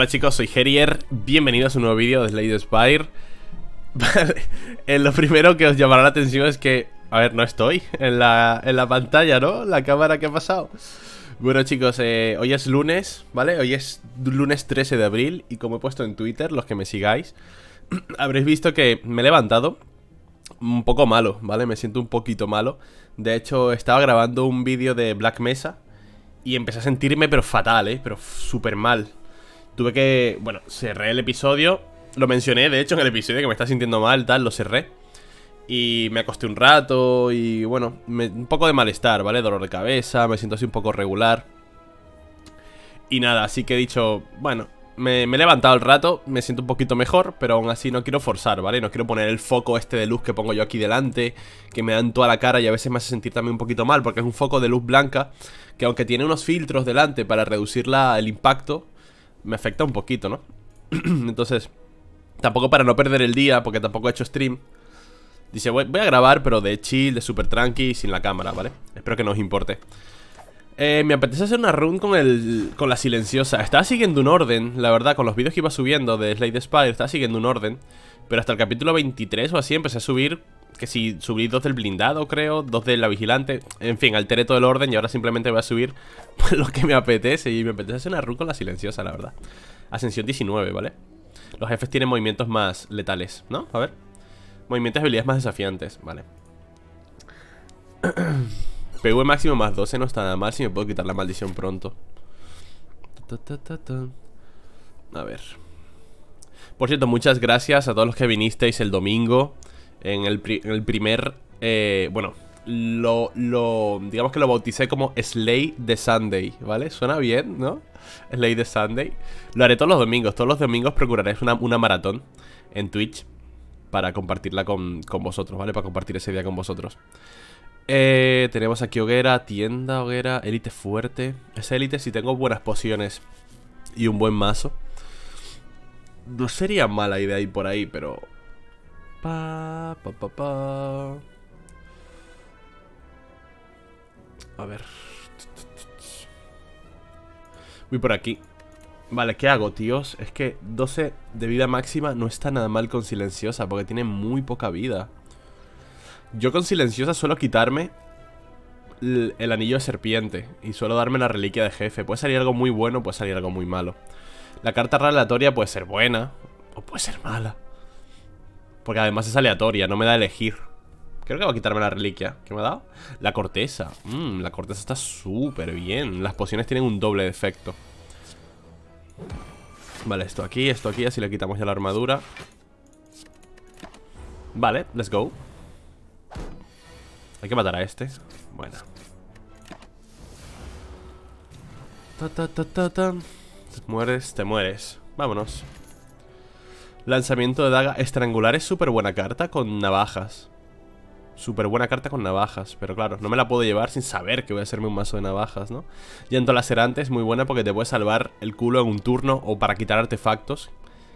Hola chicos, soy Herier, bienvenidos a un nuevo vídeo de Slade Spire Vale, eh, lo primero que os llamará la atención es que, a ver, no estoy en la, en la pantalla, ¿no? La cámara, ¿qué ha pasado? Bueno chicos, eh, hoy es lunes, ¿vale? Hoy es lunes 13 de abril y como he puesto en Twitter, los que me sigáis Habréis visto que me he levantado un poco malo, ¿vale? Me siento un poquito malo De hecho, estaba grabando un vídeo de Black Mesa y empecé a sentirme pero fatal, ¿eh? Pero súper mal Tuve que, bueno, cerré el episodio Lo mencioné, de hecho, en el episodio que me está sintiendo mal, tal, lo cerré Y me acosté un rato y, bueno, un poco de malestar, ¿vale? Dolor de cabeza, me siento así un poco regular Y nada, así que he dicho, bueno, me, me, he levantado el rato, me siento un poquito mejor, pero aún así no quiero forzar, ¿vale? No quiero poner el foco este de luz que pongo yo aquí delante, que me dan toda la cara y a veces me hace sentir también un poquito mal, porque es un foco de luz blanca, que aunque tiene unos filtros delante para reducir el impacto, me afecta un poquito, ¿no? Entonces, tampoco para no perder el día, porque tampoco he hecho stream. Dice, voy, a grabar, pero de chill, de super tranqui, sin la cámara, ¿vale? Espero que no os importe. Eh, me apetece hacer una run con, el, con la silenciosa. Estaba siguiendo un orden, la verdad, con los vídeos que iba subiendo de Slade Spire, estaba siguiendo un orden. Pero hasta el capítulo 23 o así empecé a subir que si subí dos del blindado, creo, dos de la vigilante. En fin, alteré todo el orden y ahora simplemente voy a subir lo que me apetece. Y me apetece hacer una run con la silenciosa, la verdad. Ascensión 19, ¿vale? Los jefes tienen movimientos más letales, ¿no? A ver. Movimientos y habilidades más desafiantes, vale. PV máximo más 12 no está nada mal si me puedo quitar la maldición pronto. A ver. Por cierto, muchas gracias a todos los que vinisteis el domingo en el, primer, eh, bueno, lo, lo, digamos que lo bauticé como Slay the Sunday, ¿vale? Suena bien, ¿no? Slay the Sunday. Lo haré todos los domingos, todos los domingos procuraré una, una maratón en Twitch para compartirla con, con, vosotros, ¿vale? Para compartir ese día con vosotros. Eh, tenemos aquí hoguera, tienda, hoguera, élite fuerte. Esa élite si tengo buenas pociones y un buen mazo. No sería mala idea ir por ahí, pero Pa, pa, pa, pa. A ver. Voy por aquí. Vale, ¿qué hago, tíos? Es que 12 de vida máxima no está nada mal con silenciosa, porque tiene muy poca vida. Yo con silenciosa suelo quitarme el, anillo de serpiente y suelo darme la reliquia de jefe. Puede salir algo muy bueno, puede salir algo muy malo. La carta relatoria puede ser buena o puede ser mala. Porque además es aleatoria, no me da elegir. Creo que va a quitarme la reliquia. ¿Qué me ha dado? La corteza. Mmm, la corteza está súper bien. Las pociones tienen un doble de efecto. Vale, esto aquí, esto aquí Así le quitamos ya la armadura. Vale, let's go. Hay que matar a este. Bueno. Ta, ta, ta. Te mueres, te mueres. Vámonos Lanzamiento de daga estrangular es súper buena carta con navajas. Súper buena carta con navajas, pero claro, no me la puedo llevar sin saber que voy a hacerme un mazo de navajas, ¿no? Llanto lacerante es muy buena porque te puede salvar el culo en un turno o para quitar artefactos.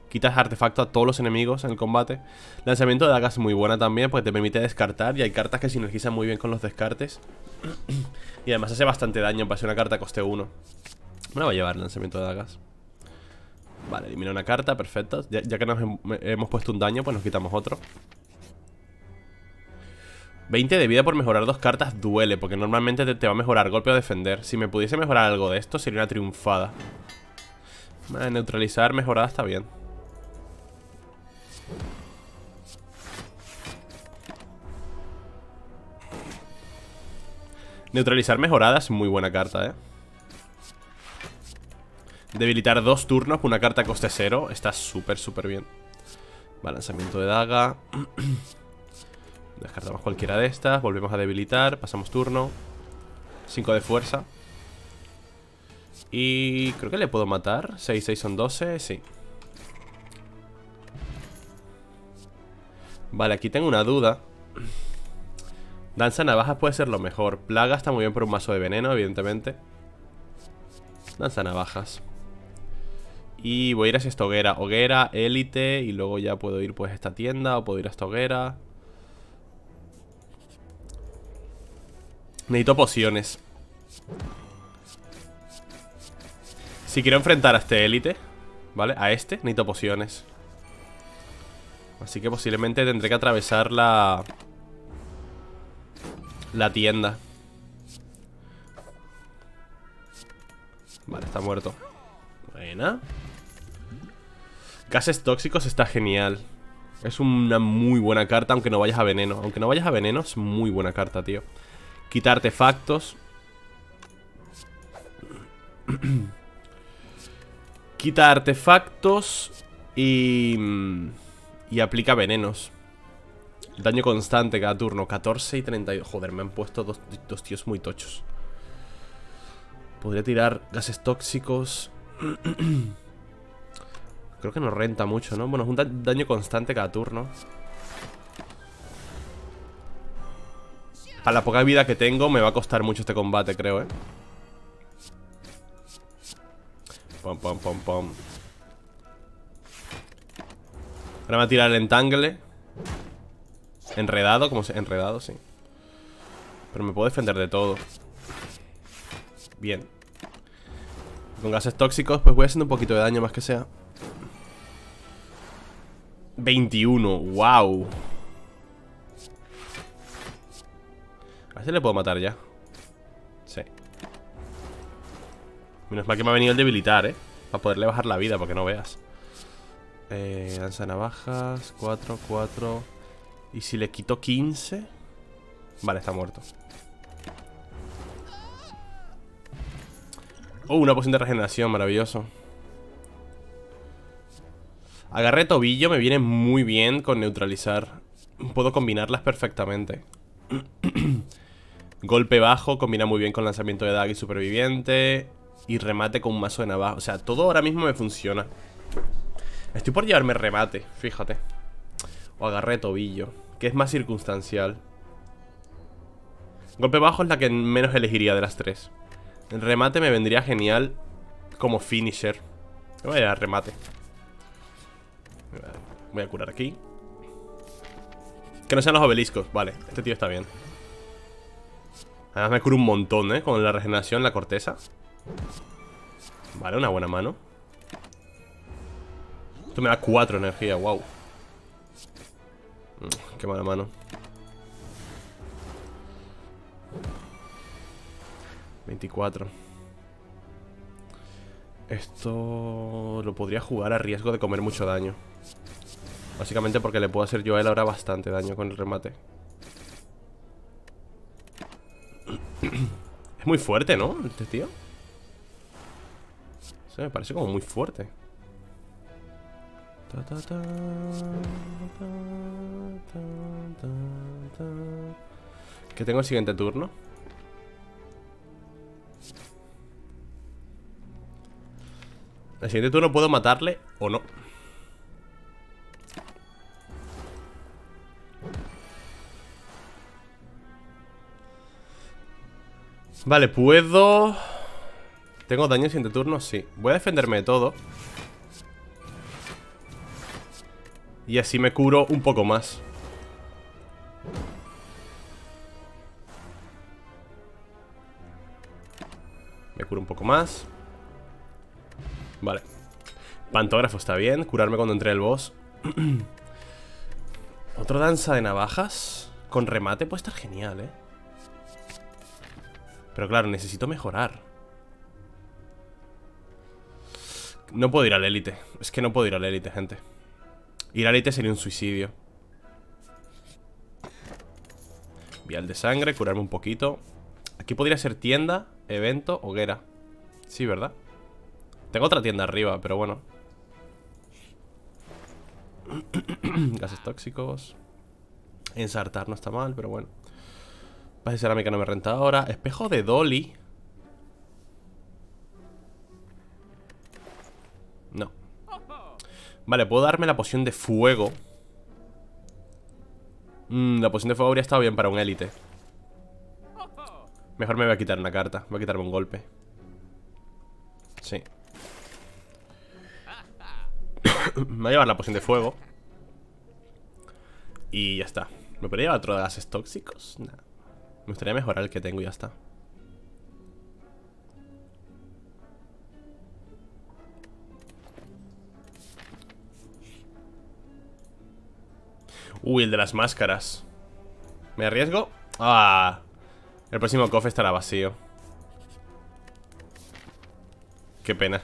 Quitas artefacto a todos los enemigos en el combate. Lanzamiento de daga es muy buena también porque te permite descartar y hay cartas que sinergizan muy bien con los descartes. y además hace bastante daño para ser una carta coste 1. Me la voy a llevar lanzamiento de dagas. Vale, elimina una carta, perfecto. Ya, que nos hemos puesto un daño, pues nos quitamos otro. 20 de vida por mejorar dos cartas duele Porque normalmente te, va a mejorar golpe o defender. Si me pudiese mejorar algo de esto sería una triunfada. Neutralizar, mejorada está bien. Neutralizar mejorada es muy buena carta, eh Debilitar dos turnos por una carta coste cero Está súper, súper bien. Balanzamiento de daga. Descartamos cualquiera de estas Volvemos a debilitar, pasamos turno. 5 de fuerza. Y creo que le puedo matar. 6, 6 son 12, sí. Vale, aquí tengo una duda. Danza navajas puede ser lo mejor. Plaga está muy bien por un mazo de veneno, evidentemente. Danza navajas y voy a ir a esta hoguera. Hoguera, élite Y luego ya puedo ir pues a esta tienda O puedo ir a esta hoguera. Necesito pociones. Si quiero enfrentar a este élite ¿Vale? A este necesito pociones. Así que posiblemente tendré que atravesar la... La tienda. Vale, está muerto. Buena Gases tóxicos está genial. Es una muy buena carta Aunque no vayas a veneno. Aunque no vayas a veneno es muy buena carta, tío. Quita artefactos. Quita artefactos Y... Y aplica venenos. Daño constante cada turno. 14 y 32 Joder, me han puesto dos, dos tíos muy tochos. Podría tirar gases tóxicos Creo que no renta mucho, ¿no? Bueno, es un daño constante cada turno Para la poca vida que tengo me va a costar mucho este combate, creo, ¿eh? Pom, pom, pom, pom. Ahora me va a tirar el entangle. Enredado, como se... Enredado, sí. Pero me puedo defender de todo. Bien. Con gases tóxicos pues voy haciendo un poquito de daño más que sea 21, wow. A ver si le puedo matar ya. Sí. Menos mal que me ha venido el debilitar, eh Para poderle bajar la vida, porque no veas. Eh, Lanza navajas 4, 4 Y si le quito 15 Vale, está muerto. Oh, una poción de regeneración, maravilloso Agarre tobillo me viene muy bien con neutralizar. Puedo combinarlas perfectamente. Golpe bajo combina muy bien con lanzamiento de daga y superviviente. Y remate con un mazo de navaja. O sea, todo ahora mismo me funciona. Estoy por llevarme remate, fíjate. O agarre tobillo Que es más circunstancial. Golpe bajo es la que menos elegiría de las tres. El remate me vendría genial Como finisher. Voy a remate Voy a curar aquí. Que no sean los obeliscos. Vale, este tío está bien. Además me curo un montón, ¿eh? Con la regeneración, la corteza. Vale, una buena mano. Esto me da 4 energía, wow mm, Qué mala mano. 24 Esto lo podría jugar a riesgo de comer mucho daño Básicamente porque le puedo hacer yo a él ahora bastante daño con el remate. Es muy fuerte, ¿no? Este tío. Se me parece como muy fuerte. ¿Qué tengo el siguiente turno? El siguiente turno puedo matarle o no Vale, puedo... ¿Tengo daño siguiente turno? Sí. Voy a defenderme de todo. Y así me curo un poco más. Me curo un poco más. Vale. Pantógrafo está bien. Curarme cuando entre el boss. Otro danza de navajas. Con remate puede estar genial, eh pero claro, necesito mejorar. No puedo ir al élite. Es que no puedo ir al élite, gente. Ir al élite sería un suicidio. Vial de sangre, curarme un poquito. Aquí podría ser tienda, evento, hoguera. Sí, ¿verdad? Tengo otra tienda arriba, pero bueno. Gases tóxicos. Ensartar no está mal, pero bueno Base cerámica no me renta ahora. Espejo de Dolly. No. Vale, puedo darme la poción de fuego. Mm, la poción de fuego habría estado bien para un élite. Mejor me voy a quitar una carta. Voy a quitarme un golpe. Sí. me voy a llevar la poción de fuego. Y ya está. ¿Me podría llevar otro de gases tóxicos? Nada. Me gustaría mejorar el que tengo y ya está. Uy, el de las máscaras. ¿Me arriesgo? Ah. El próximo cofre estará vacío. Qué pena.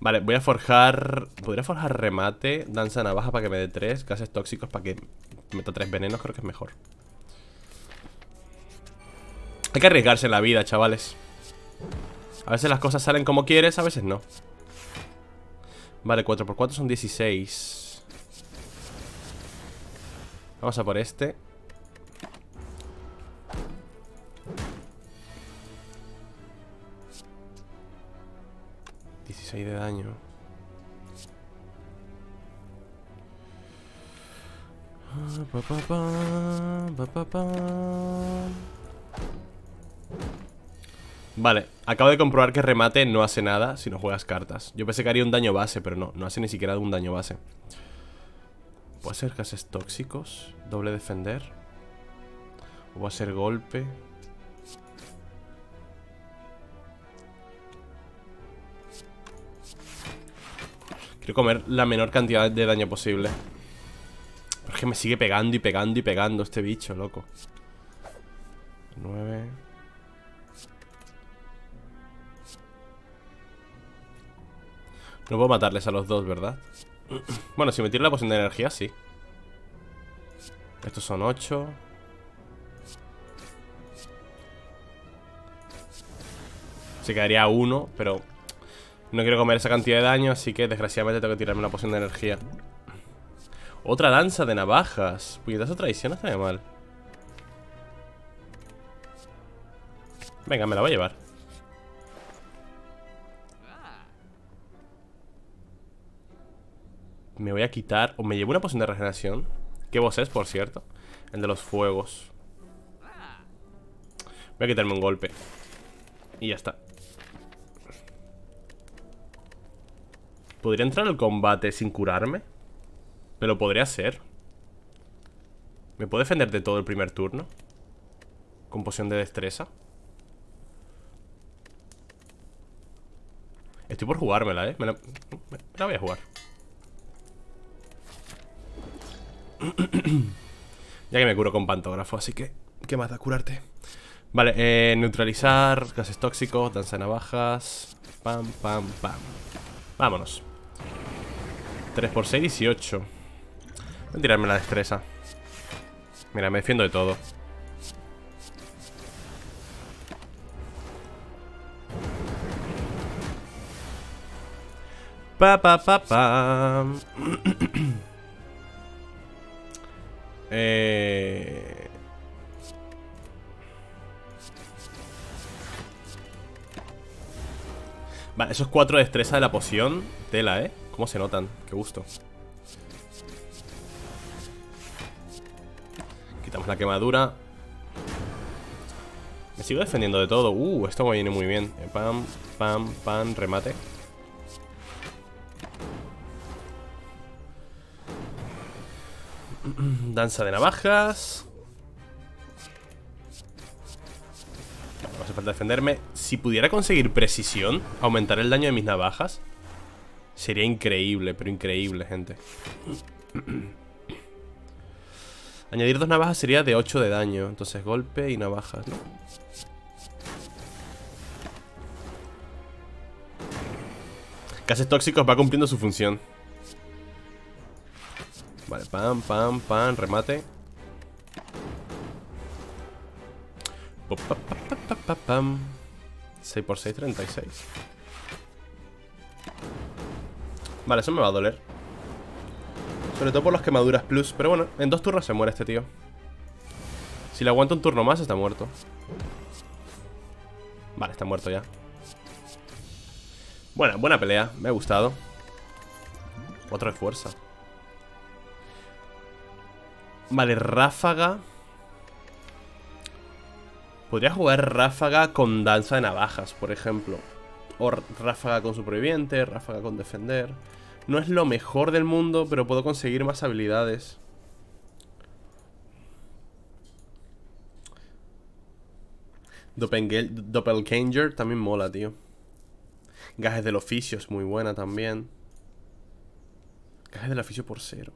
Vale, voy a forjar... ¿Podría forjar remate? Danza navaja para que me dé tres. Gases tóxicos para que meta tres venenos. Creo que es mejor. Hay que arriesgarse en la vida, chavales. A veces las cosas salen como quieres, a veces no. Vale, 4x4 son 16. Vamos a por este. 16 de daño. Vale, acabo de comprobar que remate no hace nada si no juegas cartas Yo pensé que haría un daño base, pero no, no hace ni siquiera un daño base ¿Puedo hacer gases tóxicos? ¿Doble defender? ¿O a hacer golpe? Quiero comer la menor cantidad de daño posible Pero es que me sigue pegando y pegando y pegando este bicho, loco 9 No puedo matarles a los dos, ¿verdad? Bueno, si me tiro la poción de energía, sí Estos son 8 Se quedaría uno, pero no quiero comer esa cantidad de daño, así que desgraciadamente tengo que tirarme una poción de energía. Otra danza de navajas. Puñetazo traición está mal. Venga, me la voy a llevar. Me voy a quitar... O me llevo una poción de regeneración. ¿Qué vos es, por cierto? El de los fuegos. Voy a quitarme un golpe. Y ya está. ¿Podría entrar al combate sin curarme? Me lo podría hacer ¿Me puedo defender de todo el primer turno? Con poción de destreza Estoy por jugármela, ¿eh? Me la, voy a jugar Ya que me curo con pantógrafo, así que ¿Qué más da curarte? Vale, eh, neutralizar Gases tóxicos, danza navajas Pam, pam, pam. Vámonos. 3 por 6, 18 Voy a tirarme la destreza. Mira, me defiendo de todo. Pa, pa, pa, pa. eh... Vale, esos cuatro de destreza de la poción Tela, ¿eh? ¿Cómo se notan? Qué gusto. Quitamos la quemadura. Me sigo defendiendo de todo. Uh, esto me viene muy bien. Pam, pam, pam, remate Danza de navajas. No hace falta defenderme. Si pudiera conseguir precisión Aumentar el daño de mis navajas Sería increíble, pero increíble, gente. Añadir dos navajas sería de 8 de daño. Entonces golpe y navajas, ¿no? Tóxicos va cumpliendo su función Vale, pam, pam, pam, remate. Pam. 6 por 6, 36 Vale, eso me va a doler. Sobre todo por las quemaduras plus Pero bueno, en dos turnos se muere este tío. Si le aguanto un turno más está muerto. Vale, está muerto ya. Buena, buena pelea, me ha gustado. Otro de fuerza Vale, ráfaga Podría jugar ráfaga con danza de navajas, por ejemplo o ráfaga con superviviente, ráfaga con defender. No es lo mejor del mundo, pero puedo conseguir más habilidades. Doppelganger también mola, tío. Gajes del oficio es muy buena también. Gajes del oficio por cero.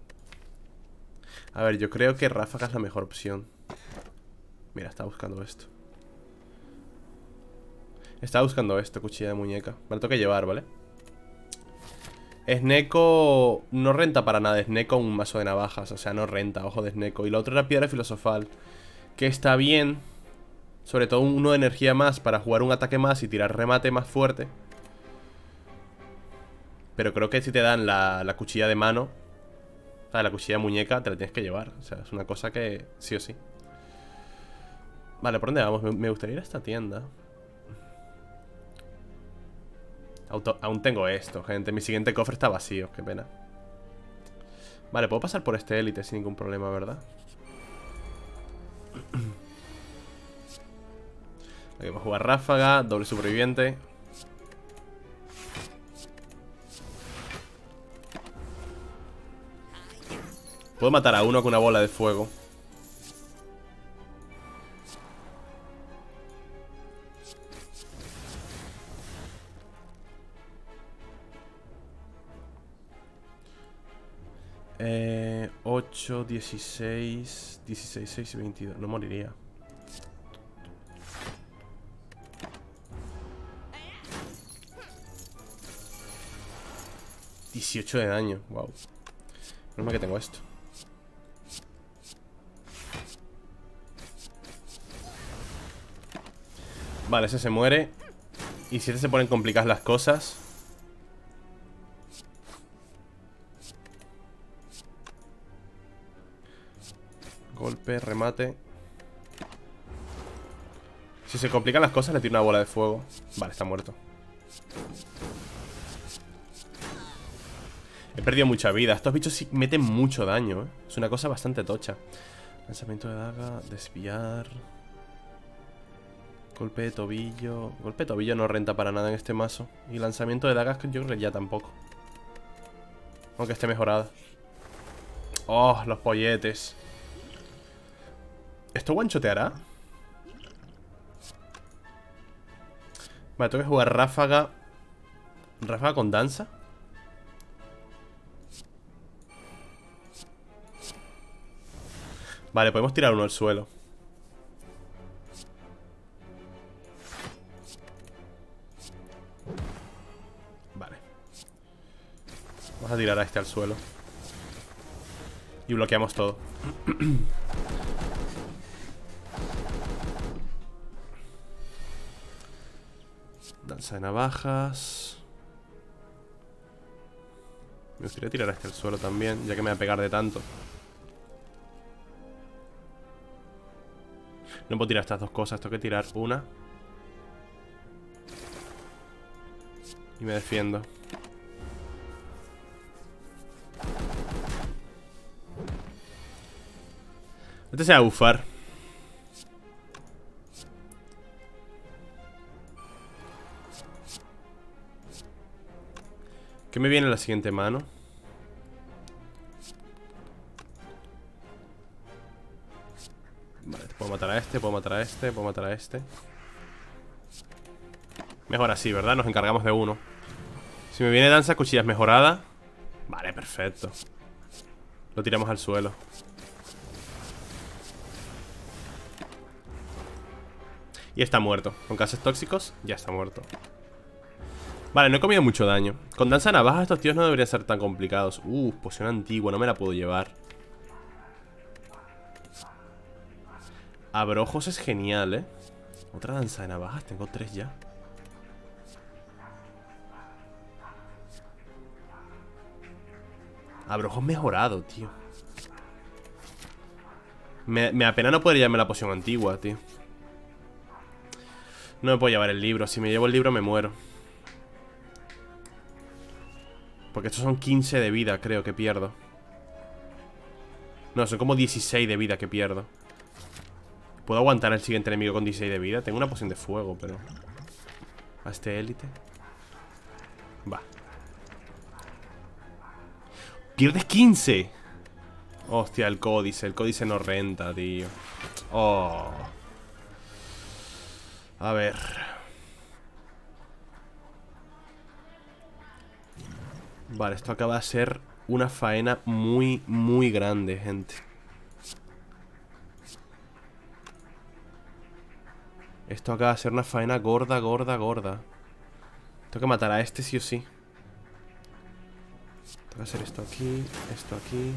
A ver, yo creo que ráfaga es la mejor opción. Mira, está buscando esto. Estaba buscando esto, cuchilla de muñeca. Me lo tengo que llevar, ¿vale? Sneco no renta para nada. Sneco un mazo de navajas. O sea, no renta, ojo de Sneco. Y la otra era piedra filosofal. Que está bien. Sobre todo uno de energía más para jugar un ataque más y tirar remate más fuerte. Pero creo que si te dan la, la cuchilla de mano, la cuchilla muñeca, te la tienes que llevar. O sea, es una cosa que sí o sí. Vale, ¿por dónde vamos? Me gustaría ir a esta tienda. aún tengo esto, gente. Mi siguiente cofre está vacío, qué pena. Vale, puedo pasar por este élite sin ningún problema, ¿verdad? Aquí vamos a jugar ráfaga, doble superviviente. Puedo matar a uno con una bola de fuego. Eh, 8, 16, 16, 6 y 22. No moriría. ¿18 de daño? Wow. Que tengo esto. Vale, ese se muere. Y si este se ponen complicadas las cosas. Golpe, remate. Si se complican las cosas, le tiro una bola de fuego. Vale, está muerto. He perdido mucha vida. Estos bichos sí meten mucho daño, ¿eh? Es una cosa bastante tocha. Lanzamiento de daga, desviar. Golpe de tobillo. Golpe de tobillo no renta para nada en este mazo. Y lanzamiento de dagas yo creo que ya tampoco. Aunque esté mejorada. Oh, los polletes. ¿Esto guanchoteará? Vale, tengo que jugar ráfaga. ¿Ráfaga con danza? Vale, podemos tirar uno al suelo. Vamos a tirar a este al suelo. Y bloqueamos todo. Danza de navajas. Me gustaría tirar a este al suelo también Ya que me va a pegar de tanto. No puedo tirar estas dos cosas Tengo que tirar una. Y me defiendo Este se va a bufar. ¿Qué me viene en la siguiente mano? Vale, puedo matar a este, puedo matar a este, puedo matar a este Mejor así, ¿verdad? Nos encargamos de uno Si me viene danza, cuchillas mejorada Vale, perfecto Lo tiramos al suelo Y está muerto. Con gases tóxicos, ya está muerto. Vale, no he comido mucho daño. Con danza navaja estos tíos no deberían ser tan complicados. Uh, poción antigua, no me la puedo llevar. Abrojos es genial, ¿eh? Otra danza de navajas, tengo tres ya. Abrojos mejorado, tío. Me, me apena no poder llevarme la poción antigua, tío. No me puedo llevar el libro. Si me llevo el libro me muero. Porque estos son 15 de vida, creo, que pierdo. No, son como 16 de vida que pierdo. ¿Puedo aguantar al siguiente enemigo con 16 de vida? Tengo una poción de fuego, pero... A este élite. Va. ¡Pierdes 15! Hostia, el códice. El códice no renta, tío. Oh... A ver... Vale, esto acaba de ser una faena muy, muy grande, gente. Esto acaba de ser una faena gorda, gorda, gorda. Tengo que matar a este sí o sí. Tengo que hacer esto aquí, esto aquí.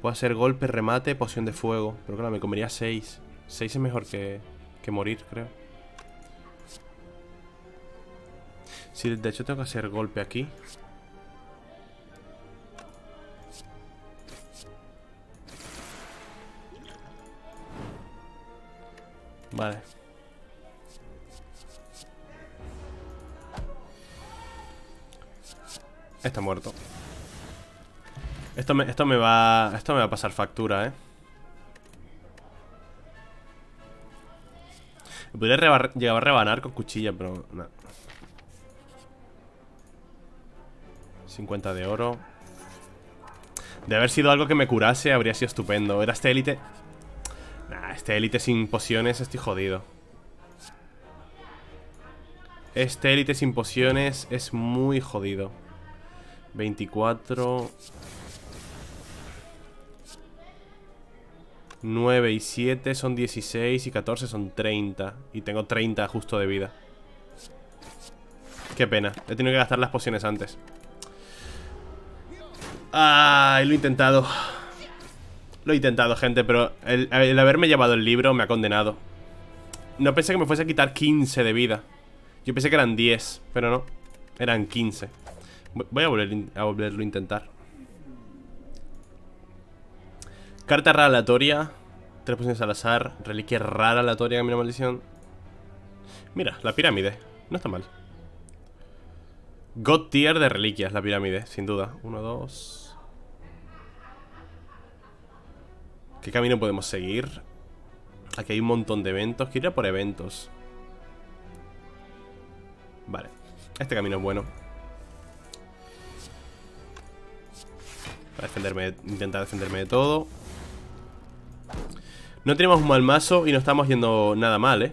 Puedo hacer golpe, remate, poción de fuego. Pero claro, me comería 6. 6 es mejor que, que morir, creo. Sí, de hecho tengo que hacer golpe aquí. Vale. Está muerto. Esto me, esto me va Esto me va a pasar factura, eh Podría llegar a rebanar con cuchilla, pero no. 50 de oro. De haber sido algo que me curase Habría sido estupendo. Era este élite. Nah, este élite sin pociones Estoy jodido. Este élite sin pociones Es muy jodido. 24 9 y 7 son 16 y 14 son 30 Y tengo 30 justo de vida. Qué pena. He tenido que gastar las pociones antes. Ay, lo he intentado. Lo he intentado, gente Pero el, el haberme llevado el libro me ha condenado. No pensé que me fuese a quitar 15 de vida. Yo pensé que eran 10 Pero no, eran 15 Voy a, volver, a volverlo a intentar Carta rara aleatoria. Tres posiciones al azar. Reliquia rara aleatoria, camino maldición. Mira, la pirámide. No está mal. God tier de reliquias, la pirámide, sin duda. Uno, dos. ¿Qué camino podemos seguir? Aquí hay un montón de eventos. Quiero ir a por eventos. Vale. Este camino es bueno. Para defenderme, intentar defenderme de todo. No tenemos un mal mazo y no estamos yendo nada mal, ¿eh?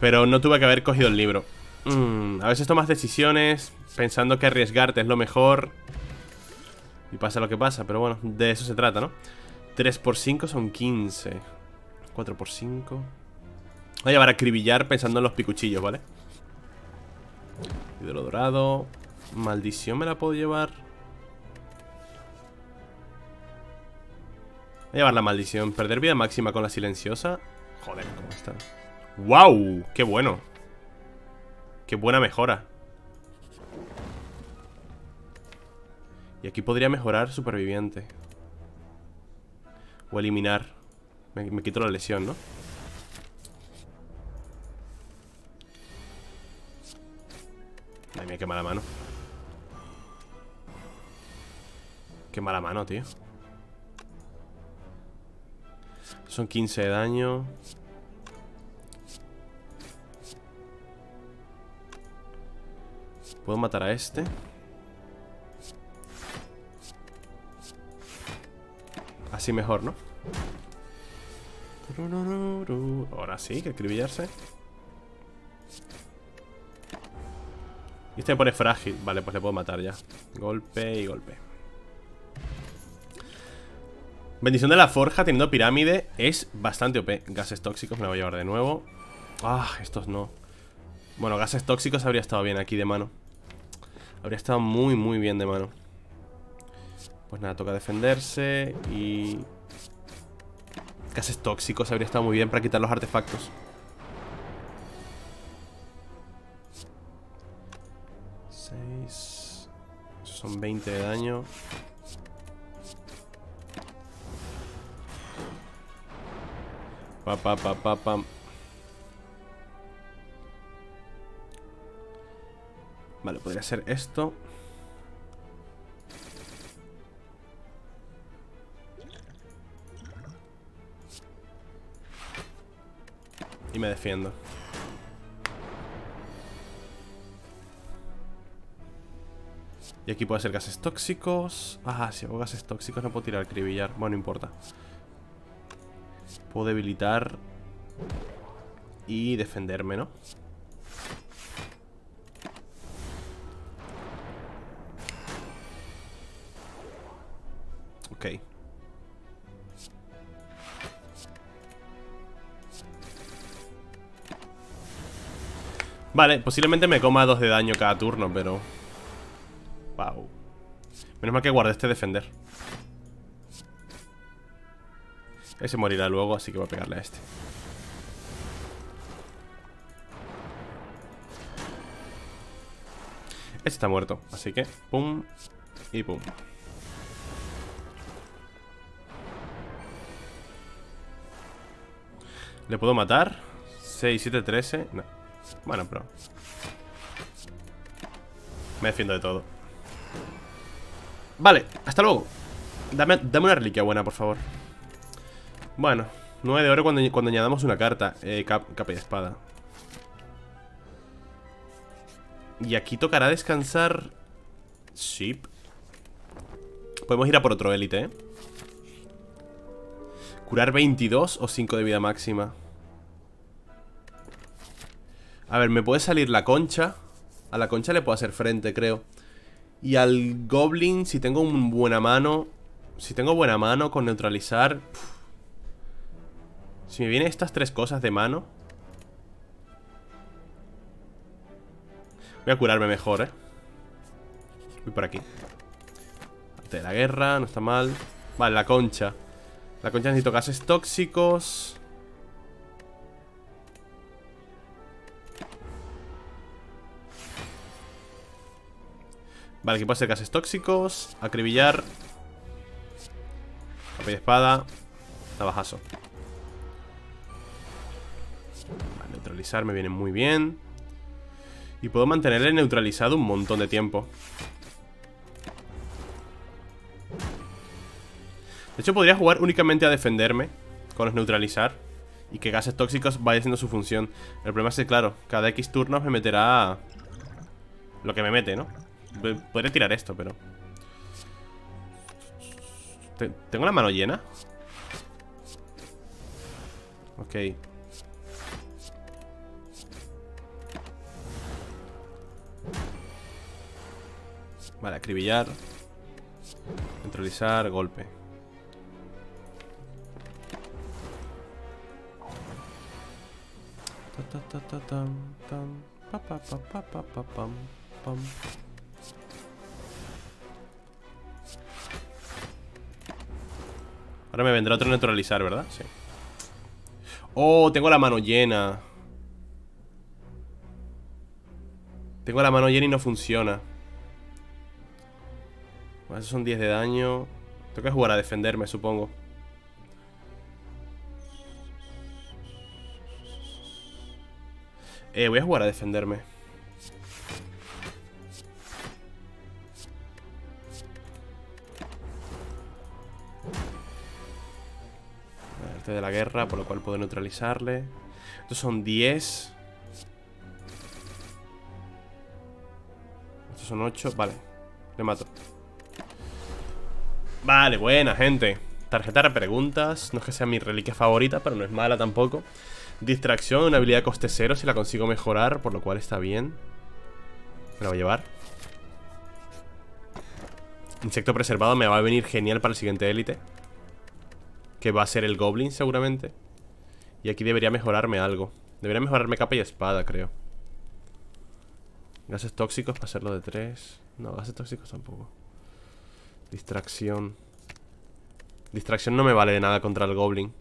Pero no tuve que haber cogido el libro mm, A veces tomas decisiones Pensando que arriesgarte es lo mejor Y pasa lo que pasa Pero bueno, de eso se trata, ¿no? 3 por 5 son 15 4 por 5 Voy a llevar a acribillar pensando en los picuchillos, ¿vale? Hidro dorado Maldición me la puedo llevar Voy a llevar la maldición Perder vida máxima con la silenciosa Joder, ¿cómo está? ¡Wow! ¡Qué bueno! ¡Qué buena mejora! Y aquí podría mejorar superviviente O eliminar me, me quito la lesión, ¿no? Ay, mía, qué mala mano. Qué mala mano, tío. Son 15 de daño. Puedo matar a este Así mejor, ¿no? Ahora sí, que acribillarse Este me pone frágil Vale, pues le puedo matar ya Golpe y golpe Bendición de la forja teniendo pirámide es bastante OP. Gases tóxicos me la voy a llevar de nuevo. Ah, estos no. Bueno, gases tóxicos habría estado bien aquí de mano. Habría estado muy, muy bien de mano. Pues nada, toca defenderse y... Gases tóxicos habría estado muy bien para quitar los artefactos. Son 20 de daño. Pa, pa, pa, pa, pa. Vale, podría ser esto. Y me defiendo. Y aquí puede ser gases tóxicos. Ah, si hago gases tóxicos no puedo tirar cribillar. Bueno, no importa. Puedo debilitar y defenderme, ¿no? Ok. Vale, posiblemente me coma dos de daño cada turno, pero... Menos mal que guardé este defender. Ese morirá luego, así que voy a pegarle a este. Este está muerto, así que pum y pum. ¿Le puedo matar? 6, 7, 13 No Bueno, pero Me defiendo de todo Vale, hasta luego. Dame, dame una reliquia buena, por favor. Bueno 9 de oro cuando, cuando añadamos una carta. Eh, Capa y espada. Y aquí tocará descansar. Sí. Podemos ir a por otro élite, ¿eh? Curar 22 o 5 de vida máxima. A ver, me puede salir la concha. A la concha le puedo hacer frente, creo Y al goblin, si tengo un buena mano Si tengo buena mano con neutralizar Si me vienen estas tres cosas de mano Voy a curarme mejor, eh. Voy por aquí. De la guerra, no está mal. Vale, la concha. La concha necesito gases tóxicos. Vale, aquí puede ser gases tóxicos. Acribillar. Capa y espada. Navajazo. Vale, neutralizar me viene muy bien. Y puedo mantenerle neutralizado un montón de tiempo. De hecho, podría jugar únicamente a defenderme con los neutralizar y que gases tóxicos vaya haciendo su función. El problema es que, claro, cada X turnos me meterá lo que me mete, ¿no? Podría tirar esto, pero... ¿Tengo la mano llena? Ok. Vale, acribillar Neutralizar, golpe Ahora me vendrá otro neutralizar, ¿verdad? Sí. Oh, tengo la mano llena. Tengo la mano llena y no funciona. Bueno, esos son 10 de daño. Tengo que jugar a defenderme, supongo. Eh, voy a jugar a defenderme. De la guerra, por lo cual puedo neutralizarle. Estos son 10. Estos son 8. Vale, le mato. Vale, buena, gente. Tarjeta de preguntas. No es que sea mi reliquia favorita, pero no es mala tampoco. Distracción, una habilidad coste cero si la consigo mejorar, por lo cual está bien. Me la voy a llevar. Insecto preservado me va a venir genial para el siguiente élite. Que va a ser el Goblin seguramente. Y aquí debería mejorarme algo. Debería mejorarme capa y espada, creo. Gases tóxicos para hacerlo de tres. No, gases tóxicos tampoco. Distracción. Distracción no me vale de nada contra el Goblin.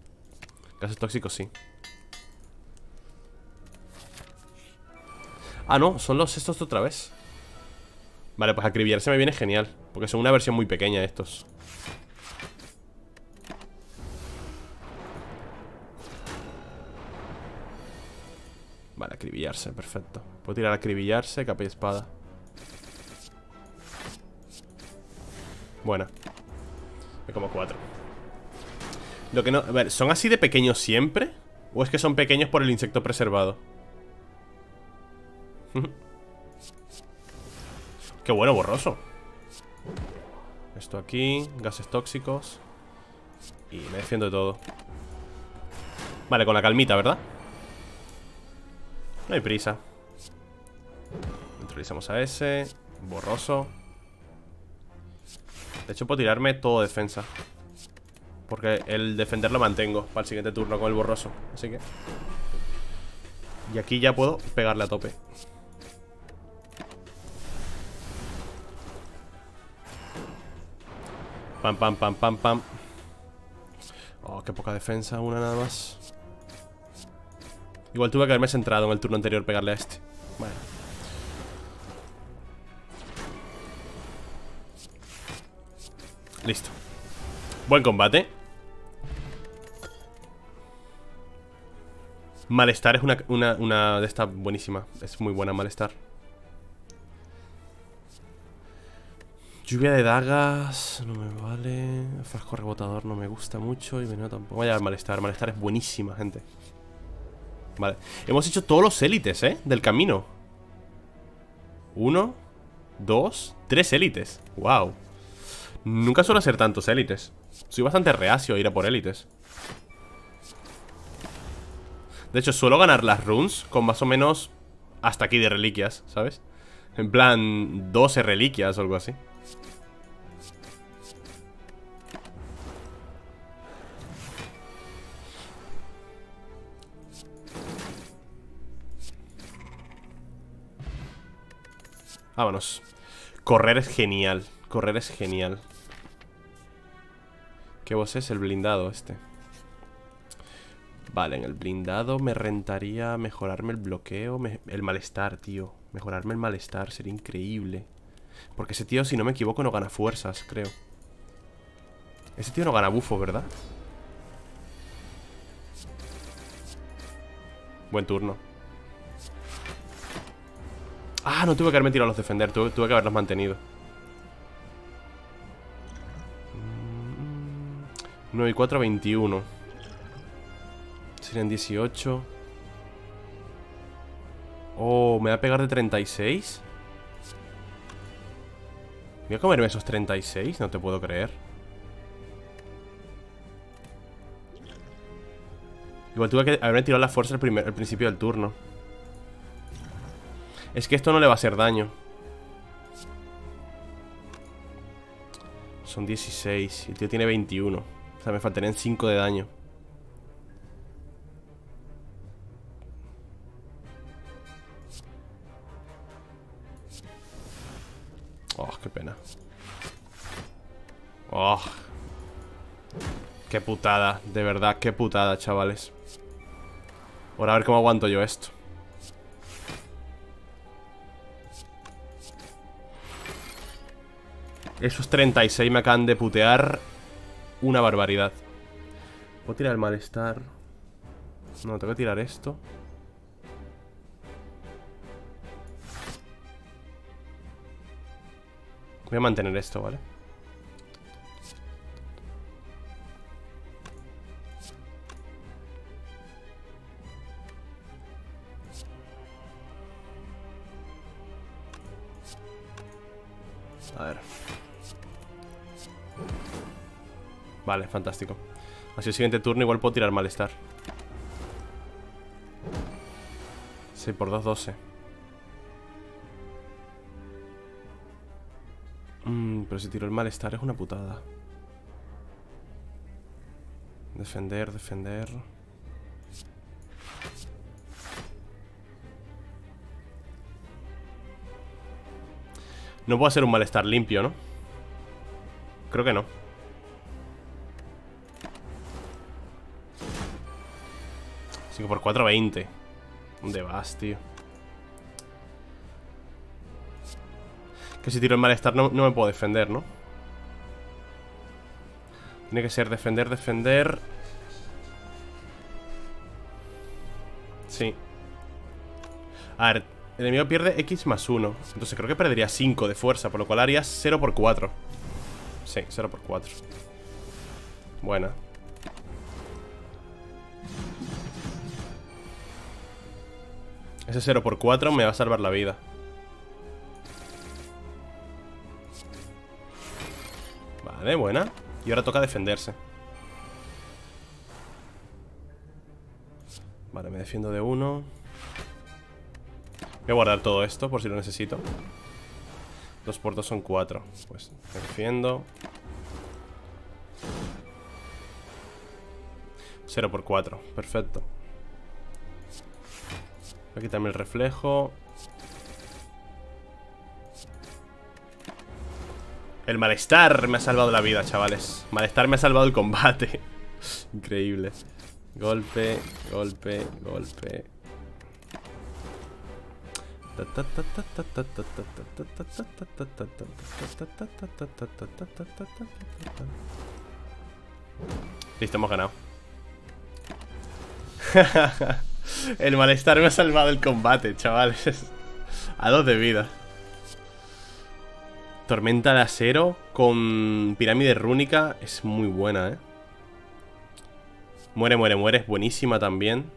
Gases tóxicos sí. Ah, no, son los estos otra vez Vale, pues acribillarse me viene genial Porque son una versión muy pequeña estos Vale, acribillarse, perfecto. Puedo tirar acribillarse, capa y espada. Buena. Me como cuatro. Lo que no... A ver, ¿son así de pequeños siempre? ¿O es que son pequeños por el insecto preservado? Qué bueno, borroso. Esto aquí Gases tóxicos. Y me defiendo de todo. Vale, con la calmita, ¿verdad? No hay prisa Neutralizamos a ese Borroso De hecho, puedo tirarme todo defensa. Porque el defender lo mantengo para el siguiente turno con el borroso. Así que... Y aquí ya puedo pegarle a tope. Pam, pam, pam, pam, pam. Oh, qué poca defensa, una nada más. Igual tuve que haberme centrado en el turno anterior pegarle a este. Bueno. Listo. Buen combate. Malestar es una, una, una de estas buenísima. Es muy buena Malestar. Lluvia de dagas no me vale. Frasco rebotador no me gusta mucho. Y veneno tampoco. Vaya malestar. Malestar es buenísima, gente. Vale. Hemos hecho todos los élites, ¿eh? Del camino. Uno, dos, tres élites. Wow. Nunca suelo hacer tantos élites. Soy bastante reacio a ir a por élites. De hecho, suelo ganar las runes con más o menos hasta aquí de reliquias, ¿sabes? En plan, 12 reliquias o algo así. Vámonos. Correr es genial. Correr es genial. ¿Qué vos es? El blindado este. Vale, en el blindado me rentaría mejorarme el bloqueo, el malestar, tío. Mejorarme el malestar sería increíble. Porque ese tío, si no me equivoco, no gana fuerzas, creo. Ese tío no gana bufo, ¿verdad? Buen turno. Ah, no tuve que haberme tirado a los defender tuve, tuve que haberlos mantenido 9 y 4, 21 Serían 18 Oh, ¿me va a pegar de 36? ¿Voy a comerme esos 36? No te puedo creer Igual tuve que haberme tirado la fuerza al, primer, al principio del turno es que esto no le va a hacer daño. Son 16 Y el tío tiene 21 O sea, me faltarían 5 de daño. Oh, qué pena. Oh. Qué putada, de verdad, qué putada, chavales. Ahora a ver cómo aguanto yo esto Esos 36 me acaban de putear una barbaridad. Puedo tirar el malestar. No, tengo que tirar esto. Voy a mantener esto, ¿vale? Vale, fantástico. Así el siguiente turno igual puedo tirar malestar. 6 por 2, 12 Mmm, pero si tiro el malestar es una putada. Defender, defender. No puedo hacer un malestar limpio, ¿no? Creo que no 5 por 4, 20 ¿Dónde vas, tío? Que si tiro el malestar no, no me puedo defender, ¿no? Tiene que ser defender, defender. Sí. A ver, el enemigo pierde X más 1 Entonces creo que perdería 5 de fuerza Por lo cual haría 0 por 4 Sí, 0 por 4 Buena Ese 0 por 4 me va a salvar la vida. Vale, buena. Y ahora toca defenderse. Vale, me defiendo de uno. Voy a guardar todo esto por si lo necesito. Dos por dos son cuatro. Pues me defiendo. 0 por 4, perfecto. Voy a quitarme el reflejo. El malestar me ha salvado la vida, chavales. Malestar me ha salvado el combate. Increíble. Golpe, golpe, golpe. Listo, hemos ganado El malestar me ha salvado el combate, chavales. A dos de vida. Tormenta de acero con pirámide rúnica es muy buena, ¿eh? Muere, muere, muere, es buenísima también.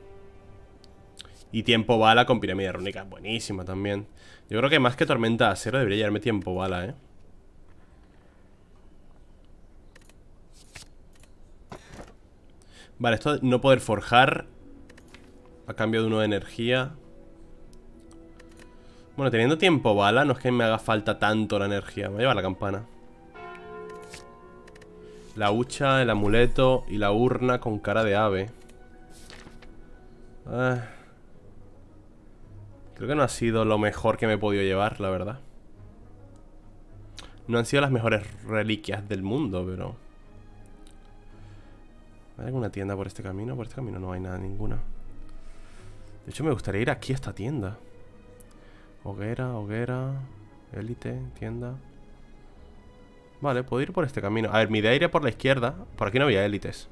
Y tiempo bala con pirámide rúnica, buenísima también. Yo creo que más que tormenta de acero debería llevarme tiempo bala, ¿eh? Vale, esto de no poder forjar A cambio de uno de energía bueno, teniendo tiempo bala, no es que me haga falta tanto la energía. Me voy a llevar la campana. La hucha, el amuleto y la urna con cara de ave. Ah. Creo que no ha sido lo mejor que me he podido llevar, la verdad. No han sido las mejores reliquias del mundo, pero... ¿Hay alguna tienda por este camino? Por este camino no hay nada, ninguna. De hecho, me gustaría ir aquí a esta tienda. Hoguera, hoguera Élite, tienda. Vale, puedo ir por este camino. A ver, mi idea iría por la izquierda. Por aquí no había élites.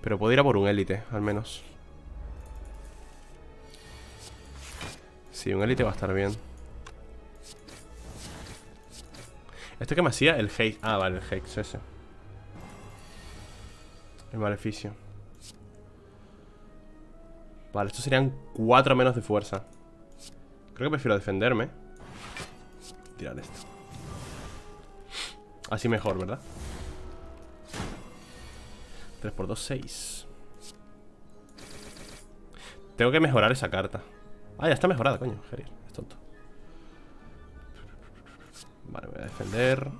Pero puedo ir a por un élite, al menos. Sí, un élite va a estar bien. ¿Este que me hacía? El Hex Ah, vale, el Hex ese. El maleficio Vale, estos serían cuatro menos de fuerza. Creo que prefiero defenderme. Tirar esto. Así mejor, ¿verdad? 3 por 2, 6 Tengo que mejorar esa carta. Ah, ya está mejorada, coño. Es tonto. Vale, voy a defender.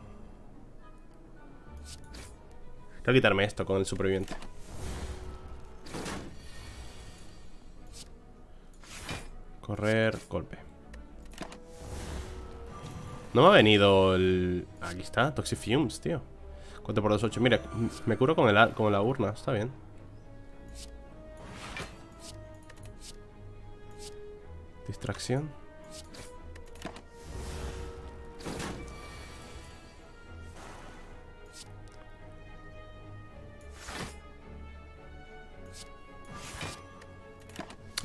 Quiero quitarme esto con el superviviente Correr, golpe. No me ha venido el... Aquí está, Toxifumes, tío. 4 por 2, 8 Mira, me curo con, el, con la urna, está bien. Distracción.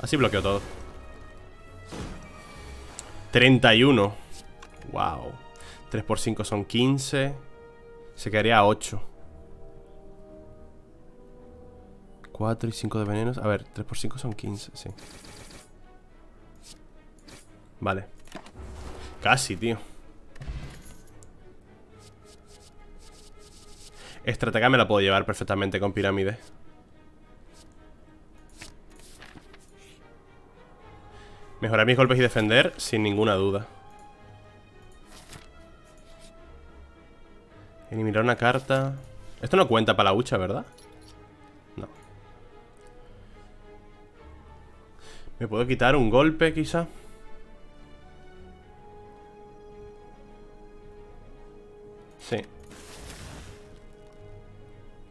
Así bloqueo todo 31 Wow. 3 por 5 son 15. Se quedaría a 8. 4 y 5 de venenos. A ver, 3 por 5 son 15, sí. Vale. Casi, tío. Estratega me la puedo llevar perfectamente con pirámide. Mejorar mis golpes y defender sin ninguna duda. Eliminar una carta Esto no cuenta para la hucha, ¿verdad? No ¿Me puedo quitar un golpe, quizá? Sí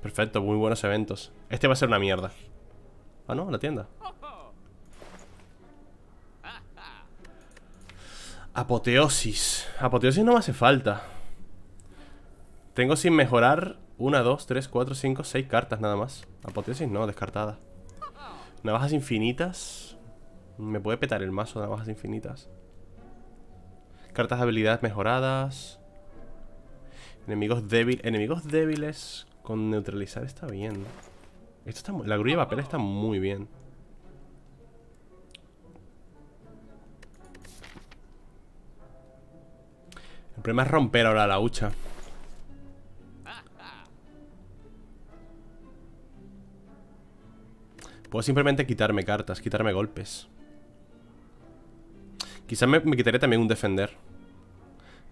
Perfecto, muy buenos eventos Este va a ser una mierda Ah, no, la tienda Apoteosis. Apoteosis no me hace falta. Tengo sin mejorar Una, dos, tres, cuatro, cinco, seis cartas nada más. Apoteosis no, descartada. Navajas infinitas. Me puede petar el mazo navajas infinitas. Cartas de habilidades mejoradas. Enemigos débiles Enemigos débiles. Con neutralizar está bien. Esto está, La grulla de papel está muy bien El problema es romper ahora la hucha Puedo simplemente quitarme cartas, quitarme golpes. Quizás me, quitaré también un defender.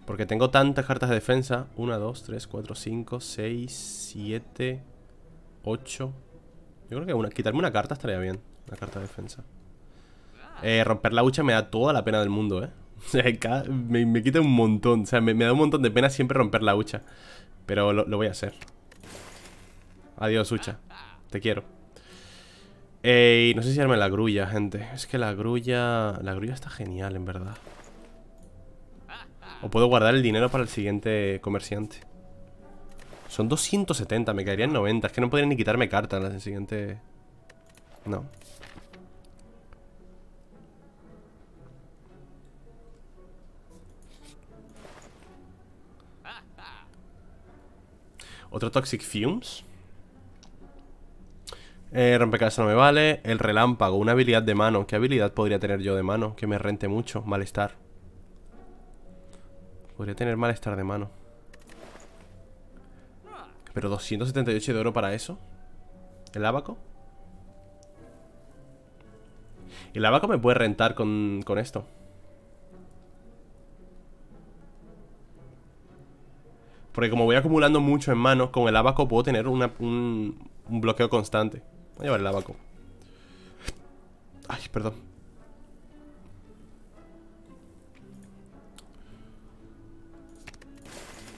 Porque tengo tantas cartas de defensa. 1, 2, 3, 4, 5, 6, 7, 8. Yo creo que una, quitarme una carta estaría bien. Una carta de defensa. Eh, romper la hucha me da toda la pena del mundo, ¿eh? O sea, me, quita un montón. O sea, me, da un montón de pena siempre romper la hucha. Pero lo, voy a hacer. Adiós, hucha. Te quiero. Eh, no sé si arme la grulla, gente. Es que la grulla... La grulla está genial, en verdad. O puedo guardar el dinero para el siguiente comerciante. Son 270, me caerían 90 Es que no podría ni quitarme cartas en el siguiente... No Otro Toxic Fumes. Eh, Rompecabezas no me vale. El relámpago, una habilidad de mano. ¿Qué habilidad podría tener yo de mano? Que me rente mucho, malestar. Podría tener malestar de mano. Pero 278 de oro para eso. ¿El abaco? El abaco me puede rentar con, con esto Porque como voy acumulando mucho en manos Con el abaco puedo tener un, un bloqueo constante. Voy a llevar el abaco. Ay, perdón.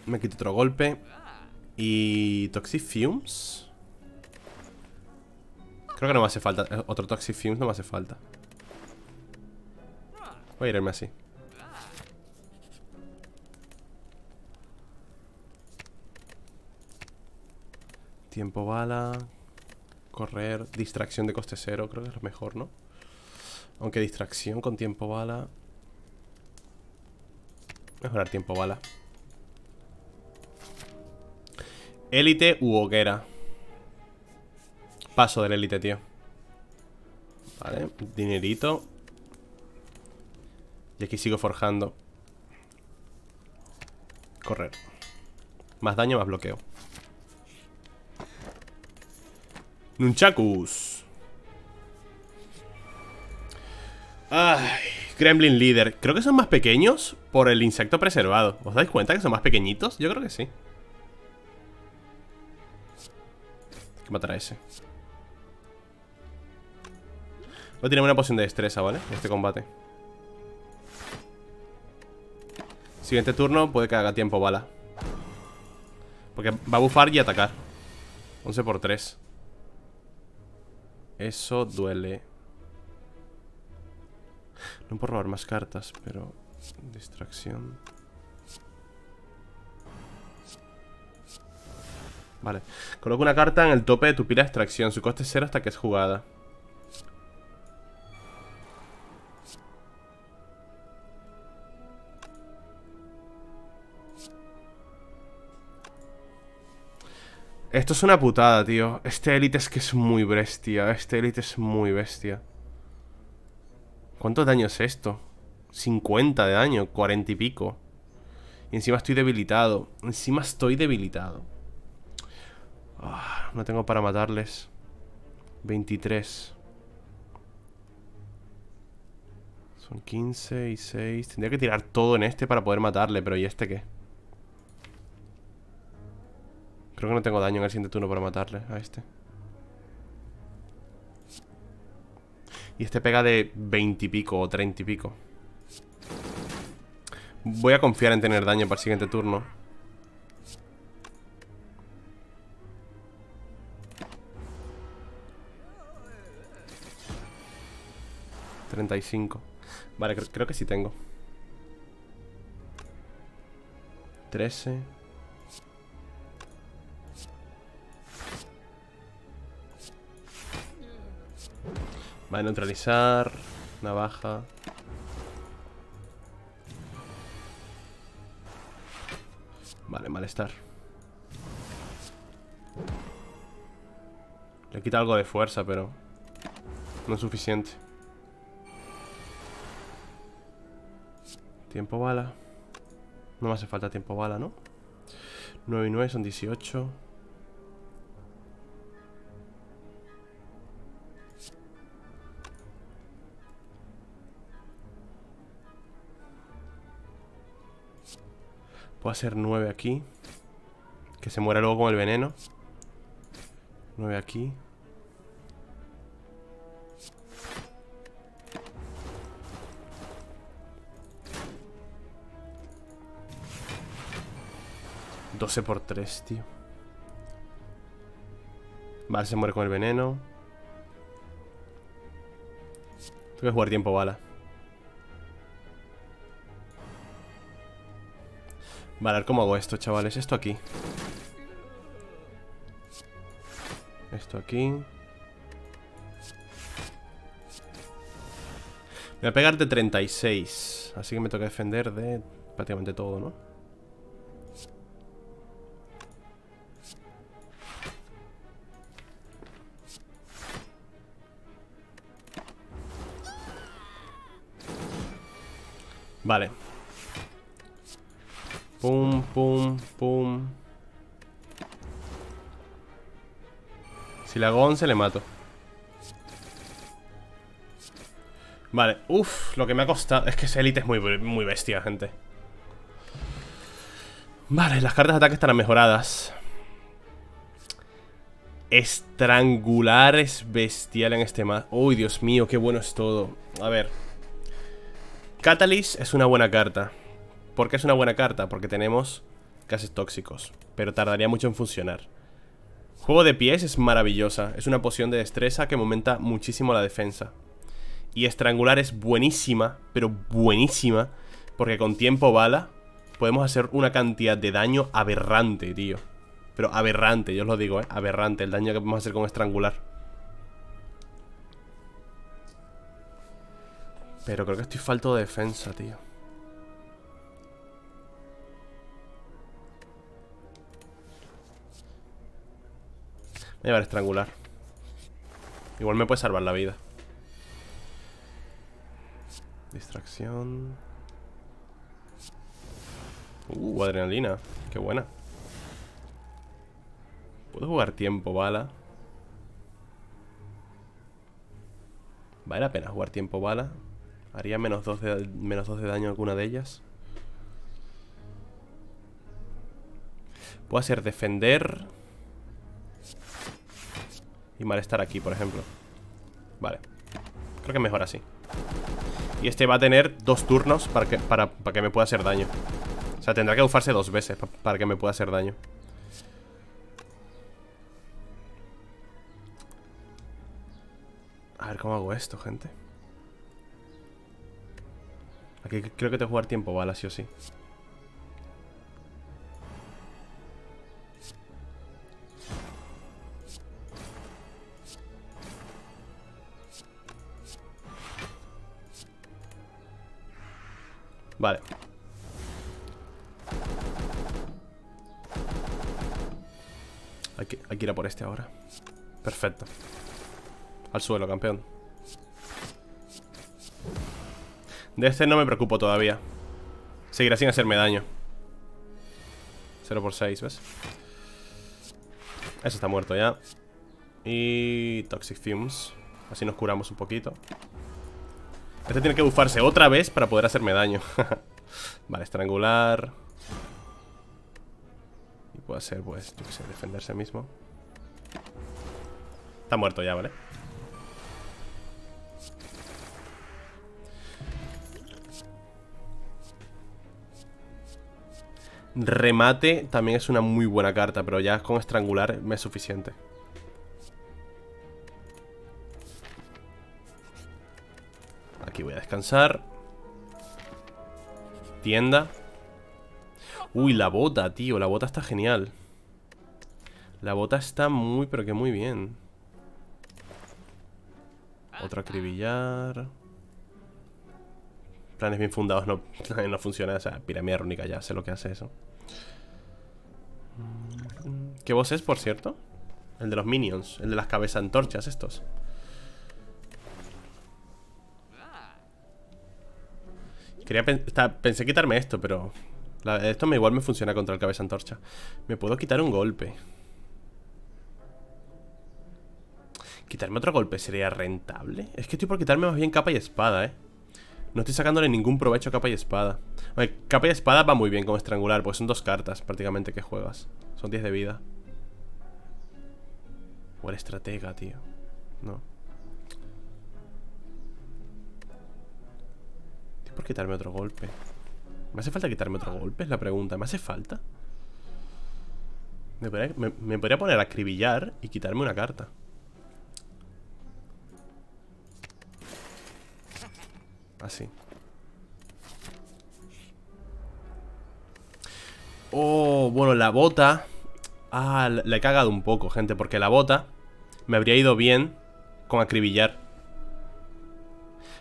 Me quito otro golpe. Y Toxic Fumes. Creo que no me hace falta. Eh, Otro Toxic Fumes no me hace falta. Voy a irme así Tiempo bala Correr Distracción de coste cero Creo que es lo mejor, ¿no? Aunque distracción con tiempo bala Mejorar tiempo bala. Élite u hoguera. Paso del élite, tío. Vale, dinerito. Y aquí sigo forjando. Correr. Más daño, más bloqueo Nunchakus. Ay, Gremlin Leader Creo que son más pequeños por el insecto preservado. ¿Os dais cuenta que son más pequeñitos? Yo creo que sí. Que matar a ese. Voy a tener una poción de destreza, ¿vale? En este combate. Siguiente turno puede que haga tiempo bala. Porque va a bufar y atacar. 11 por 3 Eso duele No puedo robar más cartas, pero... Distracción Vale. Coloco una carta en el tope de tu pila de extracción. Su coste es cero hasta que es jugada. Esto es una putada, tío. Este élite es que es muy bestia. Este élite es muy bestia. ¿Cuánto daño es esto? 50 de daño, 40 y pico. Y encima estoy debilitado. Encima estoy debilitado. Ah, no tengo para matarles 23 Son 15 y 6 Tendría que tirar todo en este para poder matarle Pero ¿y este qué? Creo que no tengo daño en el siguiente turno para matarle a este. Y este pega de 20 y pico o 30 y pico Voy a confiar en tener daño para el siguiente turno. 35 Vale, creo, que sí tengo. 13 Vale, neutralizar Navaja. Vale, malestar. Le quita algo de fuerza, pero No es suficiente. Tiempo bala. No me hace falta tiempo bala, ¿no? 9 y 9 son 18 Puedo hacer 9 aquí. Que se muera luego con el veneno. 9 aquí. ¿12 por 3, tío. Vale, se muere con el veneno. Tengo que jugar tiempo bala. Vale, a cómo hago esto, chavales. Esto aquí. Esto aquí. voy a pegar de 36. Así que me toca defender de prácticamente todo, ¿no? Vale. Pum, pum, pum. Si le hago 11 le mato. Vale, uff, lo que me ha costado Es que ese elite es muy, muy bestia, gente. Vale, las cartas de ataque estarán mejoradas. Estrangular es bestial en este más Uy, Dios mío, qué bueno es todo. A ver. Catalyst es una buena carta ¿Por qué es una buena carta? Porque tenemos gases tóxicos Pero tardaría mucho en funcionar Juego de pies es maravillosa Es una poción de destreza que aumenta muchísimo la defensa y estrangular es buenísima, pero buenísima, porque con tiempo bala podemos hacer una cantidad de daño aberrante, tío. Pero aberrante, yo os lo digo, ¿eh? Aberrante el daño que podemos hacer con estrangular. Pero creo que estoy falto de defensa, tío. Llevar estrangular. Igual me puede salvar la vida. Distracción. Uh, adrenalina. Qué buena. Puedo jugar tiempo, bala. Vale la pena jugar tiempo, bala. Haría menos 2 de, menos daño alguna de ellas. Puedo hacer defender. Y malestar aquí, por ejemplo. Vale. Creo que mejor así. Y este va a tener dos turnos para que, para, que me pueda hacer daño O sea, tendrá que bufarse dos veces para que me pueda hacer daño A ver cómo hago esto, gente Aquí creo que que jugar tiempo bala, sí o sí Vale. Hay que, ir a por este ahora. Perfecto. Al suelo, campeón. De este no me preocupo todavía. Seguirá sin hacerme daño. 0 por 6, ¿ves? Ese está muerto ya. Y... Toxic Fumes. Así nos curamos un poquito este tiene que bufarse otra vez para poder hacerme daño. Vale, estrangular. Y puede ser, pues, yo qué sé, defenderse mismo. Está muerto ya, ¿vale? Remate también es una muy buena carta Pero ya con estrangular me es suficiente Voy a descansar. Tienda. Uy, la bota, tío La bota está genial. La bota está muy, pero que muy bien. Otro acribillar. Planes bien fundados no, no funciona O sea, pirámide rúnica ya sé lo que hace eso. ¿Qué voz es, por cierto? El de los minions El de las cabezas antorchas estos Quería pensé quitarme esto, pero esto me igual me funciona contra el cabeza antorcha. Me puedo quitar un golpe. ¿Quitarme otro golpe sería rentable? Es que estoy por quitarme más bien capa y espada, ¿eh? No estoy sacándole ningún provecho a capa y espada Capa y espada va muy bien con estrangular Porque son dos cartas prácticamente que juegas Son 10 de vida O estratega, tío No por quitarme otro golpe. ¿Me hace falta quitarme otro golpe? Es la pregunta. ¿Me hace falta? Me podría, poner a acribillar y quitarme una carta. Así. Oh, bueno, la bota Ah, le he cagado un poco, gente Porque la bota me habría ido bien Con acribillar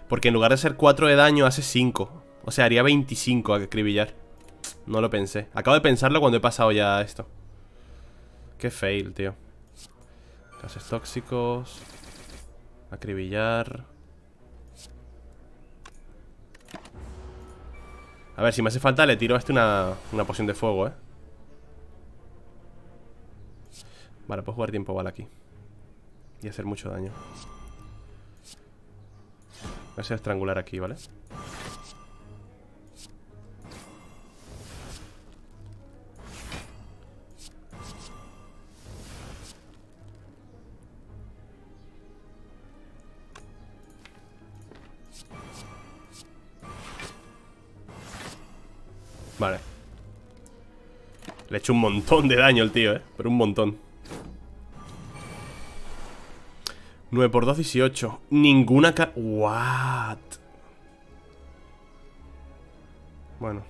Porque en lugar de ser 4 de daño Hace 5 O sea, haría 25 a acribillar. No lo pensé. Acabo de pensarlo cuando he pasado ya esto. Qué fail, tío. Gases tóxicos. Acribillar. A ver, si me hace falta le tiro a este una, una poción de fuego, ¿eh? Vale, puedo jugar tiempo bala aquí. Y hacer mucho daño Voy estrangular aquí, ¿vale? Vale Le he hecho un montón de daño el tío, ¿eh? Pero un montón 9 por 2, 18 Ninguna ca... What? Bueno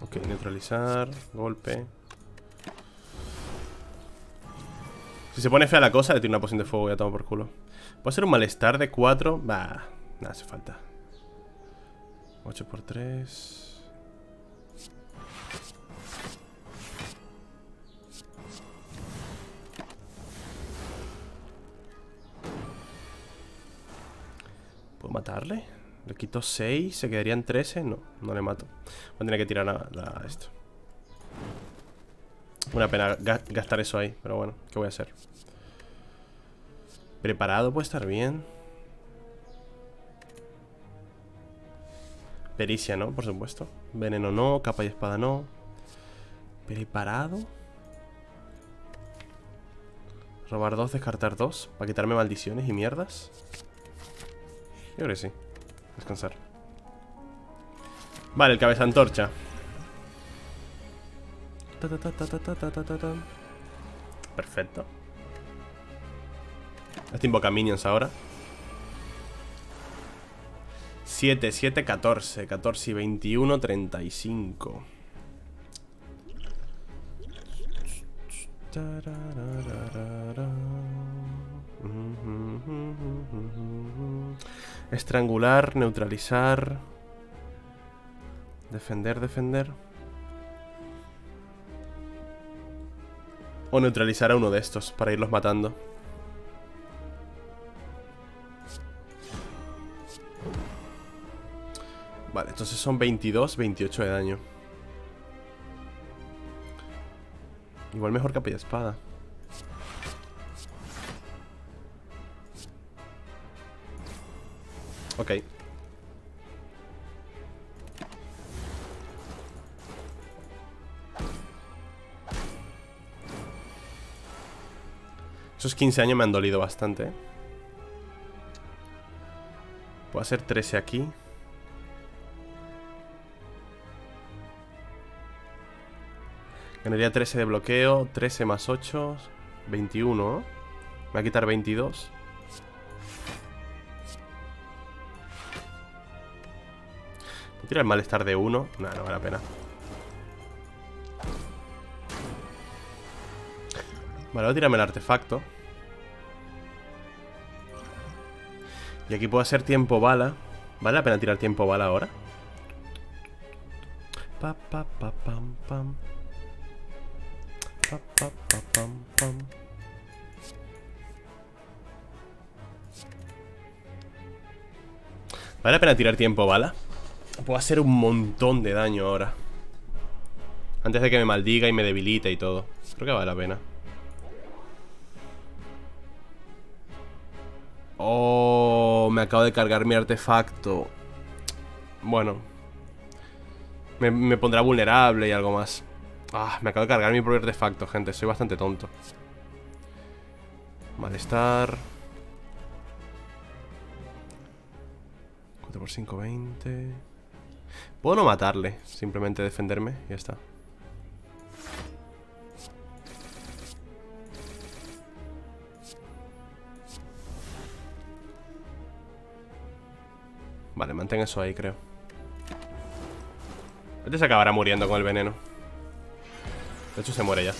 Ok, neutralizar Golpe Si se pone fea la cosa, le tiro una poción de fuego y ya tomo por culo. ¿Puedo hacer un malestar de 4? Bah, nada hace falta. 8 por 3. ¿Puedo matarle? Le quito 6, se quedarían 13. No, no le mato. Voy a tener que tirar a esto. Una pena gastar eso ahí, pero bueno, ¿qué voy a hacer? Preparado puede estar bien. Pericia, ¿no? Por supuesto. Veneno no, capa y espada no. Preparado. Robar dos, descartar dos. Para quitarme maldiciones y mierdas. Yo creo que sí. Descansar. Vale, el cabeza antorcha. Perfecto. Este invoca minions ahora. 7, 7, 14. 14 y 21, 35. Estrangular, neutralizar. Defender, defender. O neutralizar a uno de estos para irlos matando. Vale, entonces son 22, 28 de daño. Igual mejor capa y espada. Ok. Esos 15 años me han dolido bastante. ¿eh? Puedo hacer 13 aquí. Ganaría 13 de bloqueo, 13 más 8, 21. Me va a quitar 22. ¿Puedo tirar el malestar de 1? No, no vale la pena. Vale, voy a tirarme el artefacto. Y aquí puedo hacer tiempo bala. ¿Vale la pena tirar tiempo bala ahora? Pa, pa, pa, pam, pam. ¿Vale la pena tirar tiempo bala? Puedo hacer un montón de daño ahora. Antes de que me maldiga y me debilite y todo. Creo que vale la pena. Oh, me acabo de cargar mi artefacto. Bueno. Me, pondrá vulnerable y algo más. Ah, me acabo de cargar mi propio artefacto, gente. Soy bastante tonto. Malestar. 4 por 5, 20 Puedo no matarle Simplemente defenderme y ya está. Vale, mantén eso ahí, creo. Este se acabará muriendo con el veneno. De hecho se muere ya.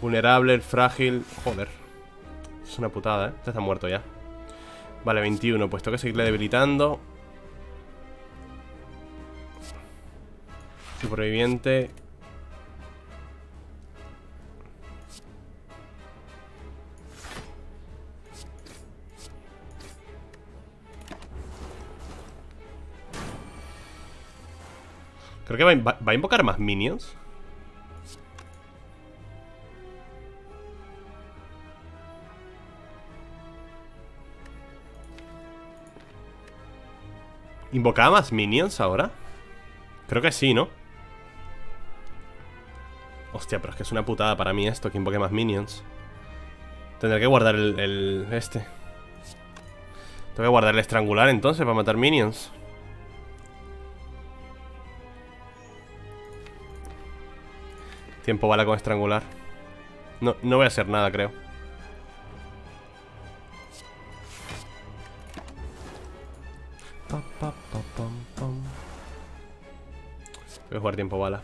Vulnerable, frágil. Joder. Es una putada, ¿eh? Este está muerto ya Vale, 21, pues tengo que seguirle debilitando. Superviviente. Creo que va, a invocar más minions ¿Invocaba más minions ahora? Creo que sí, ¿no? Hostia, pero es que es una putada para mí esto, que invoque más minions. Tendré que guardar el, el este. Tengo que guardar el estrangular entonces para matar minions. Tiempo bala con estrangular. No, no voy a hacer nada, creo Jugar tiempo bala.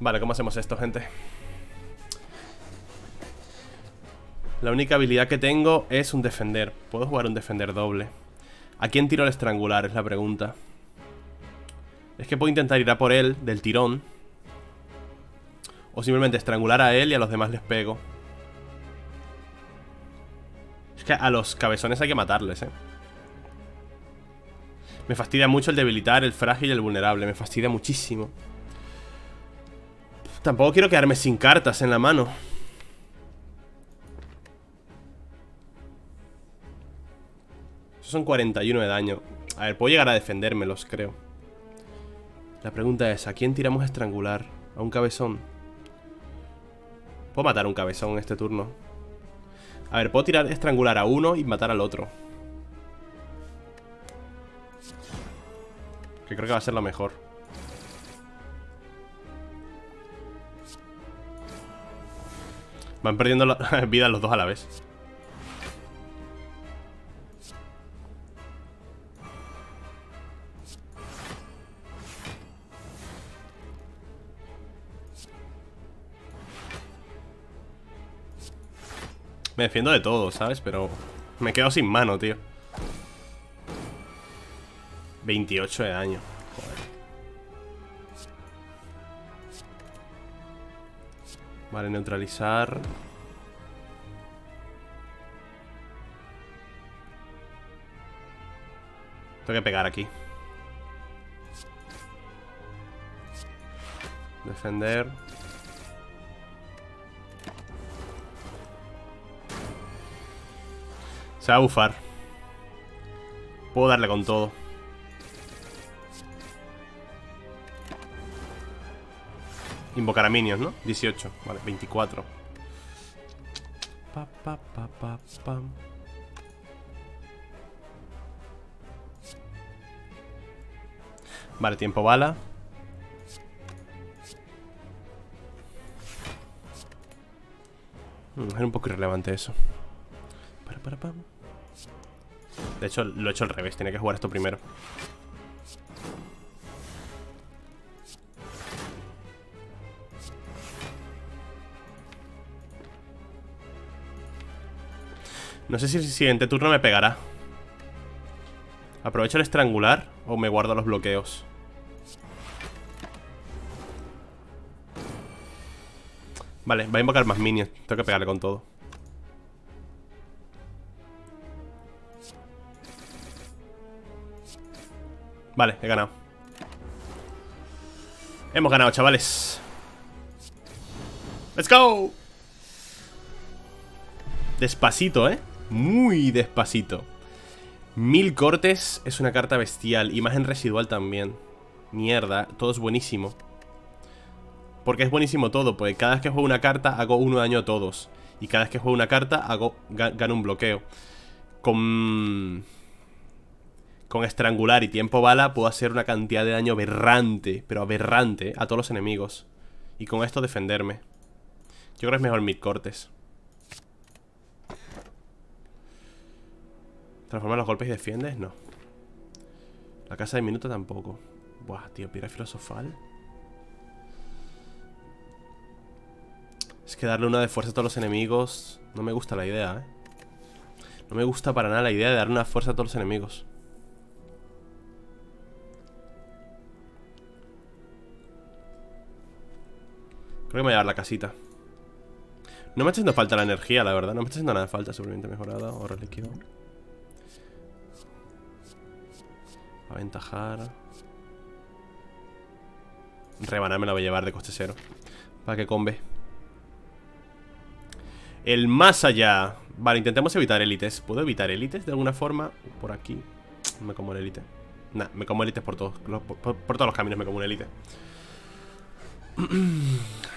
Vale, ¿cómo hacemos esto, gente? La única habilidad que tengo es un defender. Puedo jugar un defender doble ¿A quién tiro el estrangular? Es la pregunta. Es que puedo intentar ir a por él Del tirón. O simplemente estrangular a él y a los demás les pego. Es que a los cabezones hay que matarles, eh me fastidia mucho el debilitar, el frágil y el vulnerable. Me fastidia muchísimo. Tampoco quiero quedarme sin cartas en la mano. Esos son 41 de daño. A ver, puedo llegar a defendérmelos, creo. La pregunta es, ¿a quién tiramos a estrangular? ¿A un cabezón? Puedo matar un cabezón en este turno. A ver, puedo tirar estrangular a uno y matar al otro. Que creo que va a ser lo mejor. Van perdiendo la vida los dos a la vez. Me defiendo de todo, ¿sabes? Pero me quedo sin mano, tío 28 de daño. Vale, neutralizar. Tengo que pegar aquí. Defender. Se va a bufar. Puedo darle con todo. Invocar a minions, ¿no? 18, vale, 24 Vale, tiempo bala. Hmm, Era un poco irrelevante eso. De hecho, lo he hecho al revés Tenía que jugar esto primero No sé si el siguiente turno me pegará ¿Aprovecho el estrangular o me guardo los bloqueos? Vale, va a invocar más minions Tengo que pegarle con todo Vale, he ganado Hemos ganado, chavales ¡Let's go! Despacito, ¿eh? Muy despacito. Mil cortes es una carta bestial. Imagen residual también. Mierda, todo es buenísimo. Porque es buenísimo todo, pues cada vez que juego una carta hago uno daño a todos. Y cada vez que juego una carta, hago, gano un bloqueo. Con... Con estrangular y tiempo bala puedo hacer una cantidad de daño aberrante, pero aberrante, a todos los enemigos. Y con esto defenderme. Yo creo que es mejor mid cortes. ¿Transforma los golpes y defiendes? No. La casa de minuto tampoco. Buah, tío, piedra filosofal. Es que darle una de fuerza a todos los enemigos No me gusta la idea, ¿eh? No me gusta para nada la idea de darle una fuerza a todos los enemigos Creo que me voy a dar la casita No me está haciendo falta la energía, la verdad No me está haciendo nada de falta, simplemente mejorada Ahorro líquido Aventajar. Rebanar me la voy a llevar de coste cero Para que combe. El más allá. Vale, intentemos evitar élites. ¿Puedo evitar élites de alguna forma? Por aquí. Me como el élite. Nah, me como élites por todos por, por todos los caminos me como un élite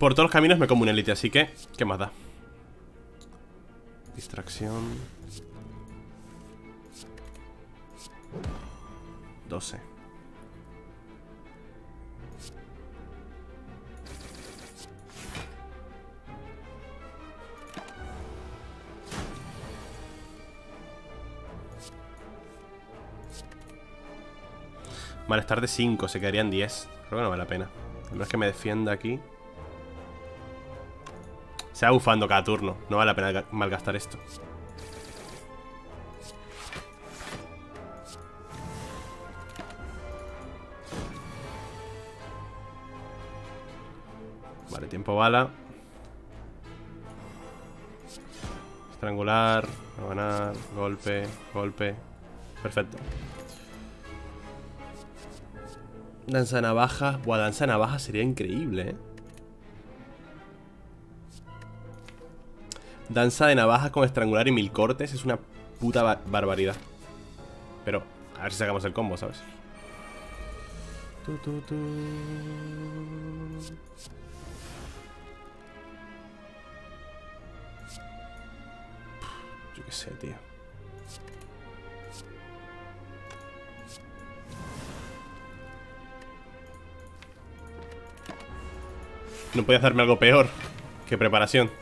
Por todos los caminos me como un élite, así que... ¿Qué más da? Distracción. 12 Malestar de 5, se quedarían 10 Creo que no vale la pena. No es que me defienda aquí se va bufando cada turno. No vale la pena malgastar esto. Vale, tiempo bala. Estrangular, ganar, golpe, golpe. Perfecto. Danza navaja. Buah, danza navaja sería increíble, eh. Danza de navajas con estrangular y mil cortes es una puta barbaridad. Pero, a ver si sacamos el combo, ¿sabes? Yo qué sé, tío. No podía hacerme algo peor que preparación.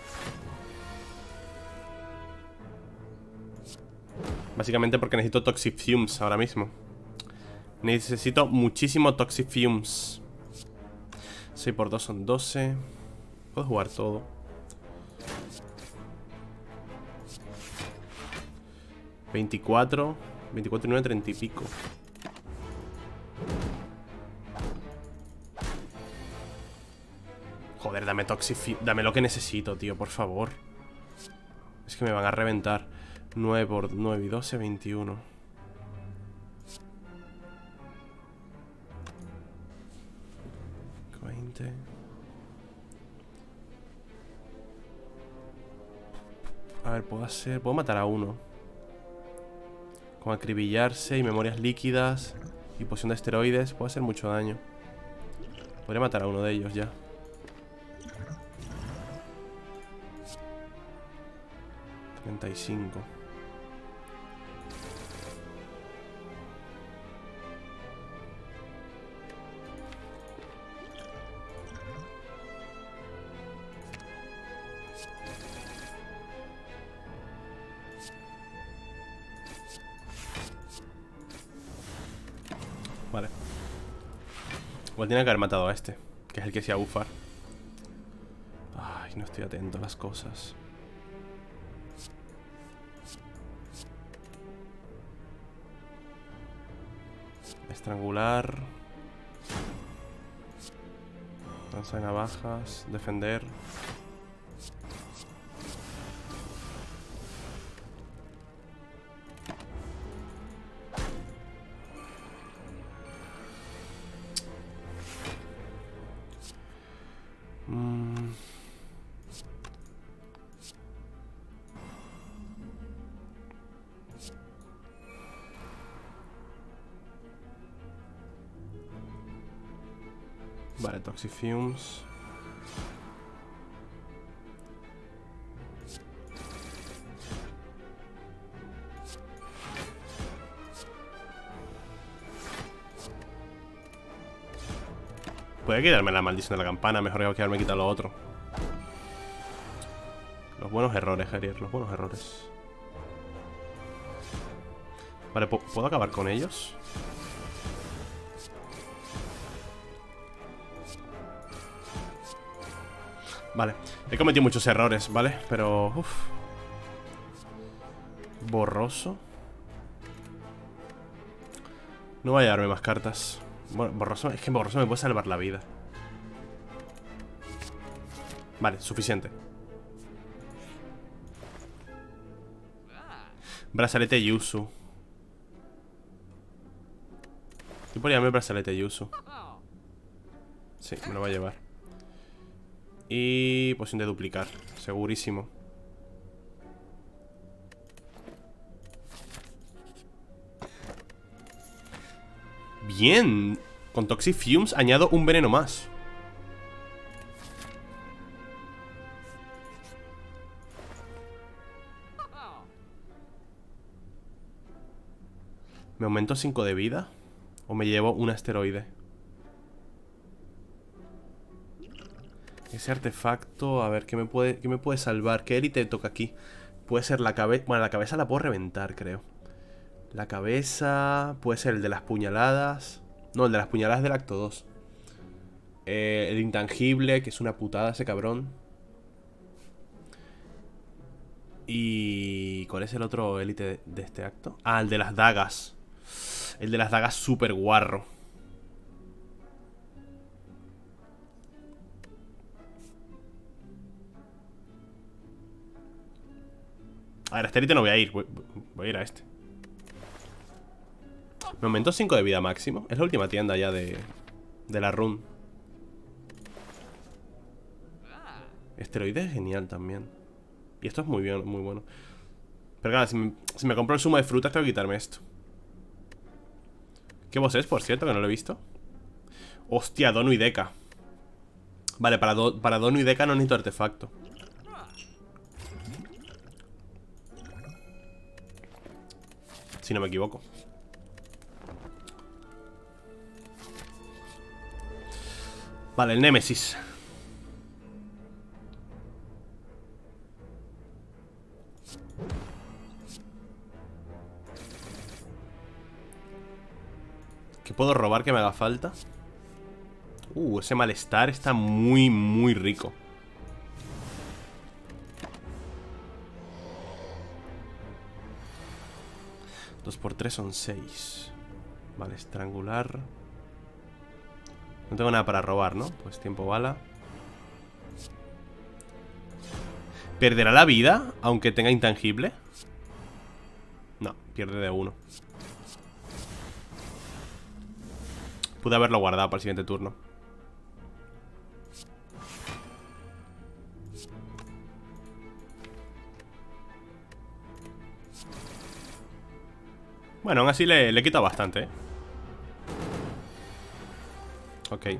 Básicamente porque necesito Toxic Fumes ahora mismo. Necesito muchísimo Toxic Fumes. 6 por 2 son 12 Puedo jugar todo. ¿24? 24 y 9, 30 y pico. Joder, dame Toxic Dame lo que necesito, tío, por favor. Es que me van a reventar 9 por 9 y 12, 21 20 A ver, puedo hacer... Puedo matar a uno. Con acribillarse y memorias líquidas Y poción de esteroides Puedo hacer mucho daño. Podría matar a uno de ellos ya. 35 tiene que haber matado a este Que es el que se bufar. Ay, no estoy atento a las cosas. Estrangular. Lanza de navajas. Defender Puede quitarme la maldición de la campana, mejor que quedarme quitar lo otro. Los buenos errores, Harrier, los buenos errores. Vale, ¿puedo acabar con ellos? Vale, he cometido muchos errores, ¿vale? Pero, uff Borroso No voy a darme más cartas bueno, borroso, es que borroso me puede salvar la vida. Vale, suficiente. Brazalete Yusu Yo podría el brazalete Yusu Sí, me lo voy a llevar. Y poción de duplicar Segurísimo Bien Con Toxic Fumes añado un veneno más ¿Me aumento 5 de vida? ¿O me llevo un asteroide? Ese artefacto, a ver, ¿qué me puede, qué me puede salvar? ¿Qué élite toca aquí? Puede ser la cabeza... Bueno, la cabeza la puedo reventar, creo la cabeza. Puede ser el de las puñaladas. No, el de las puñaladas del acto 2. Eh, el intangible, que es una putada ese cabrón. Y... ¿Cuál es el otro élite de, este acto? Ah, el de las dagas. El de las dagas súper guarro. A ver, a este élite no voy a ir. voy a ir a este. Me aumentó 5 de vida máximo. Es la última tienda ya de, de la run. Esteroide es genial también. Y esto es muy bien, muy bueno. Pero claro, si me, compro el zumo de frutas tengo que quitarme esto. ¿Qué voz es, por cierto? Que no lo he visto. Hostia, Donu y Deca. Vale, para, para Donu y Deca no necesito artefacto. Si no me equivoco. Vale, el Némesis. ¿Qué puedo robar que me haga falta? Uh, ese malestar está muy, muy rico. Dos por tres son seis. Vale, estrangular. No tengo nada para robar, ¿no? Pues tiempo bala ¿Perderá la vida? Aunque tenga intangible No, pierde de uno Pude haberlo guardado para el siguiente turno Bueno, aún así le, le he quitado bastante, ¿eh? Ok.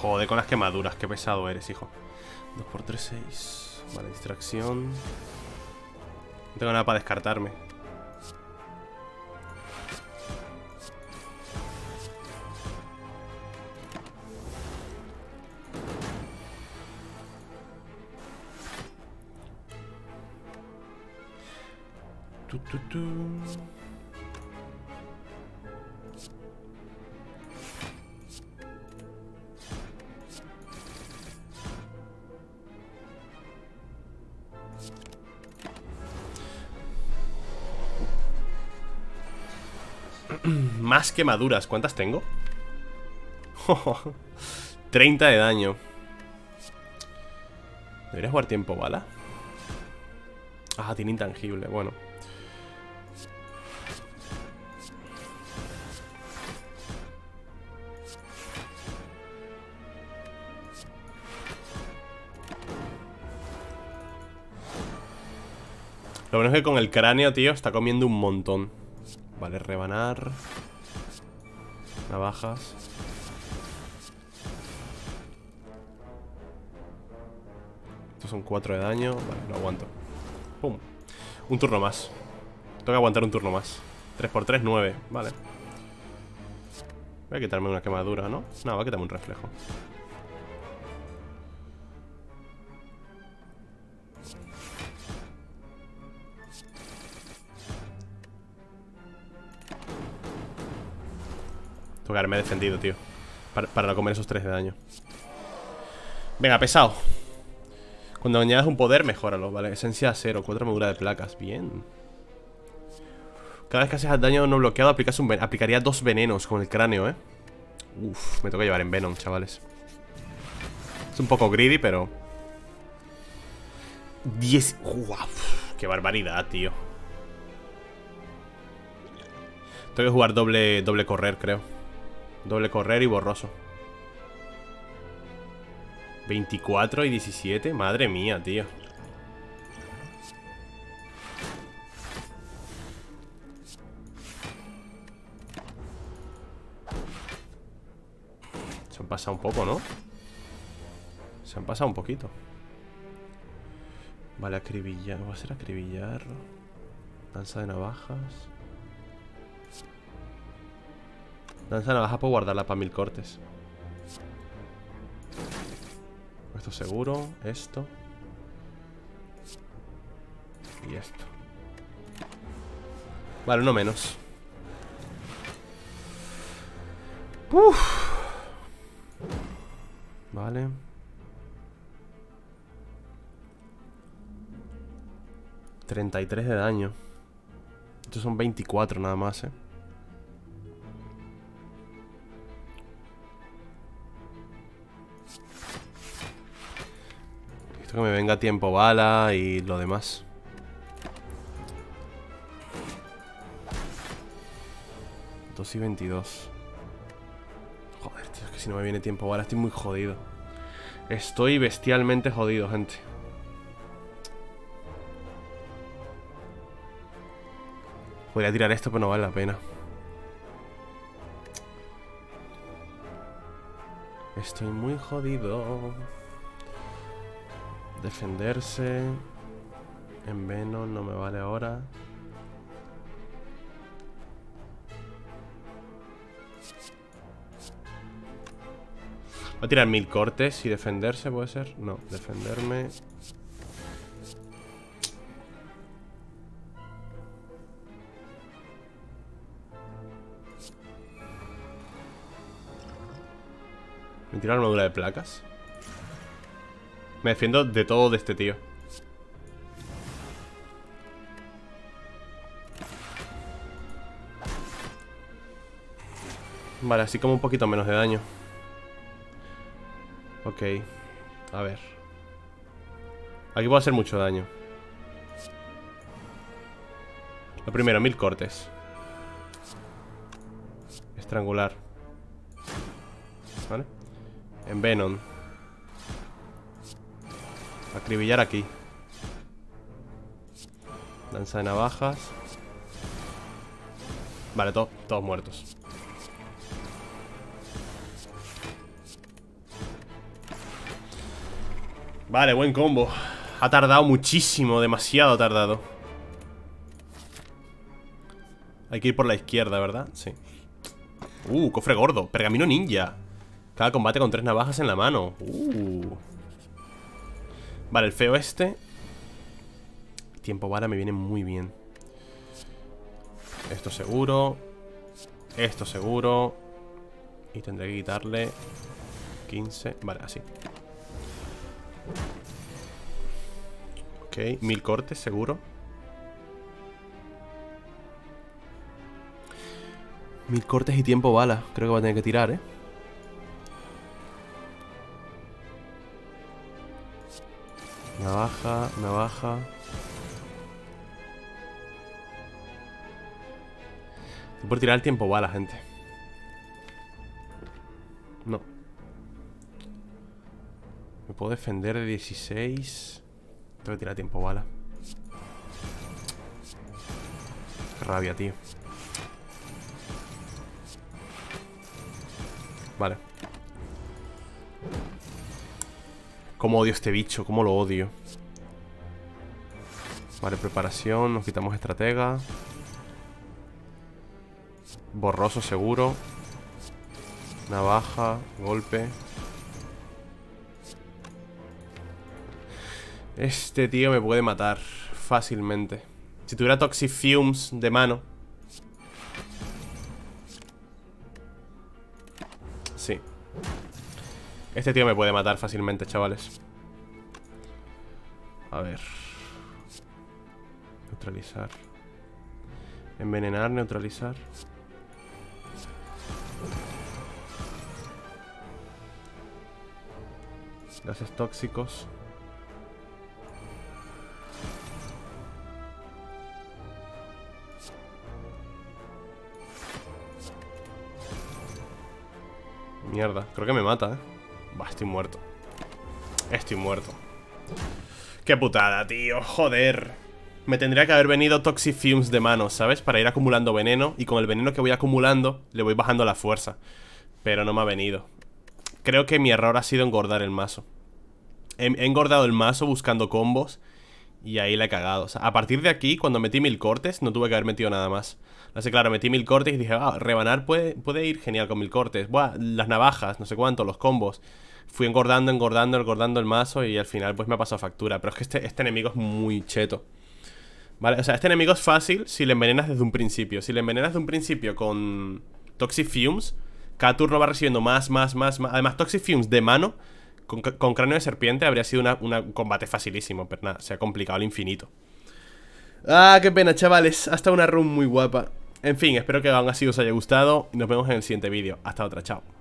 Joder, con las quemaduras, qué pesado eres, hijo. 2 por 3, 6 Vale, distracción. No tengo nada para descartarme quemaduras. ¿Cuántas tengo? 30 de daño. ¿Debería jugar tiempo bala? Ah, tiene intangible, bueno. Lo bueno es que con el cráneo, tío, está comiendo un montón. Vale, rebanar... Navajas Estos son 4 de daño. Vale, lo aguanto. Pum. Un turno más. Tengo que aguantar un turno más. 3x3, 9 Vale. Voy a quitarme una quemadura, ¿no? No, voy a quitarme un reflejo Tengo que haberme defendido, tío para, para no comer esos 3 de daño Venga, pesado Cuando añadas un poder, mejóralo, ¿vale? Esencia 0, 4 armadura de placas Bien Cada vez que haces daño no bloqueado aplicas un aplicaría dos venenos con el cráneo, ¿eh? Uf, me toca llevar en Venom, chavales Es un poco greedy, pero 10... Uf, ¡Qué barbaridad, tío! Tengo que jugar doble, doble correr, creo Doble correr y borroso. 24 y 17 Madre mía, tío. Se han pasado un poco, ¿no? Se han pasado un poquito. Vale, acribillar Va a ser acribillar. Danza de navajas Danza navaja puedo guardarla para mil cortes. Esto seguro, esto. Y esto. Vale, uno menos. Uf. Vale. ¿33 de daño Estos son 24 nada más, eh que me venga tiempo bala y lo demás. Dos y 22. Joder, tío, es que si no me viene tiempo bala estoy muy jodido. Estoy bestialmente jodido, gente. Podría tirar esto, pero no vale la pena. Estoy muy jodido. Defenderse. En Venom no me vale ahora. Voy a tirar mil cortes y defenderse, ¿puede ser? No, defenderme. Me tira armadura de placas. Me defiendo de todo de este tío. Vale, así como un poquito menos de daño. Ok. A ver. Aquí puedo hacer mucho daño. Lo primero, mil cortes. Estrangular. ¿Vale? En Venom. Acribillar aquí. Danza de navajas. Vale, todos muertos. Vale, buen combo. Ha tardado muchísimo, demasiado tardado. Hay que ir por la izquierda, ¿verdad? Sí. Uh, cofre gordo. Pergamino ninja. Cada combate con tres navajas en la mano. Uh Vale, el feo este. Tiempo bala me viene muy bien. Esto seguro. Esto seguro. Y tendré que quitarle 15, vale, así. Ok, mil cortes, seguro. Mil cortes y tiempo bala. Creo que va a tener que tirar, eh Navaja, navaja. Por tirar el tiempo va la gente. No. Me puedo defender de 16. Tengo que tirar tiempo bala. Qué rabia, tío Vale Cómo odio este bicho, cómo lo odio. Vale, preparación, nos quitamos estratega. Borroso seguro. Navaja, golpe. Este tío me puede matar fácilmente. Si tuviera Toxic Fumes de mano Este tío me puede matar fácilmente, chavales. A ver. Neutralizar. Envenenar, neutralizar. Gases tóxicos. Mierda, creo que me mata, eh Estoy muerto Estoy muerto Qué putada, tío, joder Me tendría que haber venido Toxic Fumes de mano, ¿sabes? Para ir acumulando veneno Y con el veneno que voy acumulando Le voy bajando la fuerza Pero no me ha venido Creo que mi error ha sido engordar el mazo He, engordado el mazo buscando combos y ahí la he cagado. O sea, a partir de aquí, cuando metí mil cortes, no tuve que haber metido nada más. Así claro, metí mil cortes y dije, ah, rebanar puede, puede ir genial con mil cortes. Buah, las navajas, no sé cuánto, los combos. Fui engordando, engordando, engordando el mazo y al final pues me ha pasado factura. Pero es que este, este enemigo es muy cheto. Vale, o sea, este enemigo es fácil si le envenenas desde un principio. Si le envenenas desde un principio con Toxic Fumes, cada turno va recibiendo más, más, más, más. Además, Toxic Fumes de mano con, cráneo de serpiente habría sido un combate facilísimo, pero nada, se ha complicado al infinito. Ah, qué pena, chavales. Hasta una run muy guapa. En fin, espero que aún así os haya gustado y nos vemos en el siguiente vídeo. Hasta otra, chao.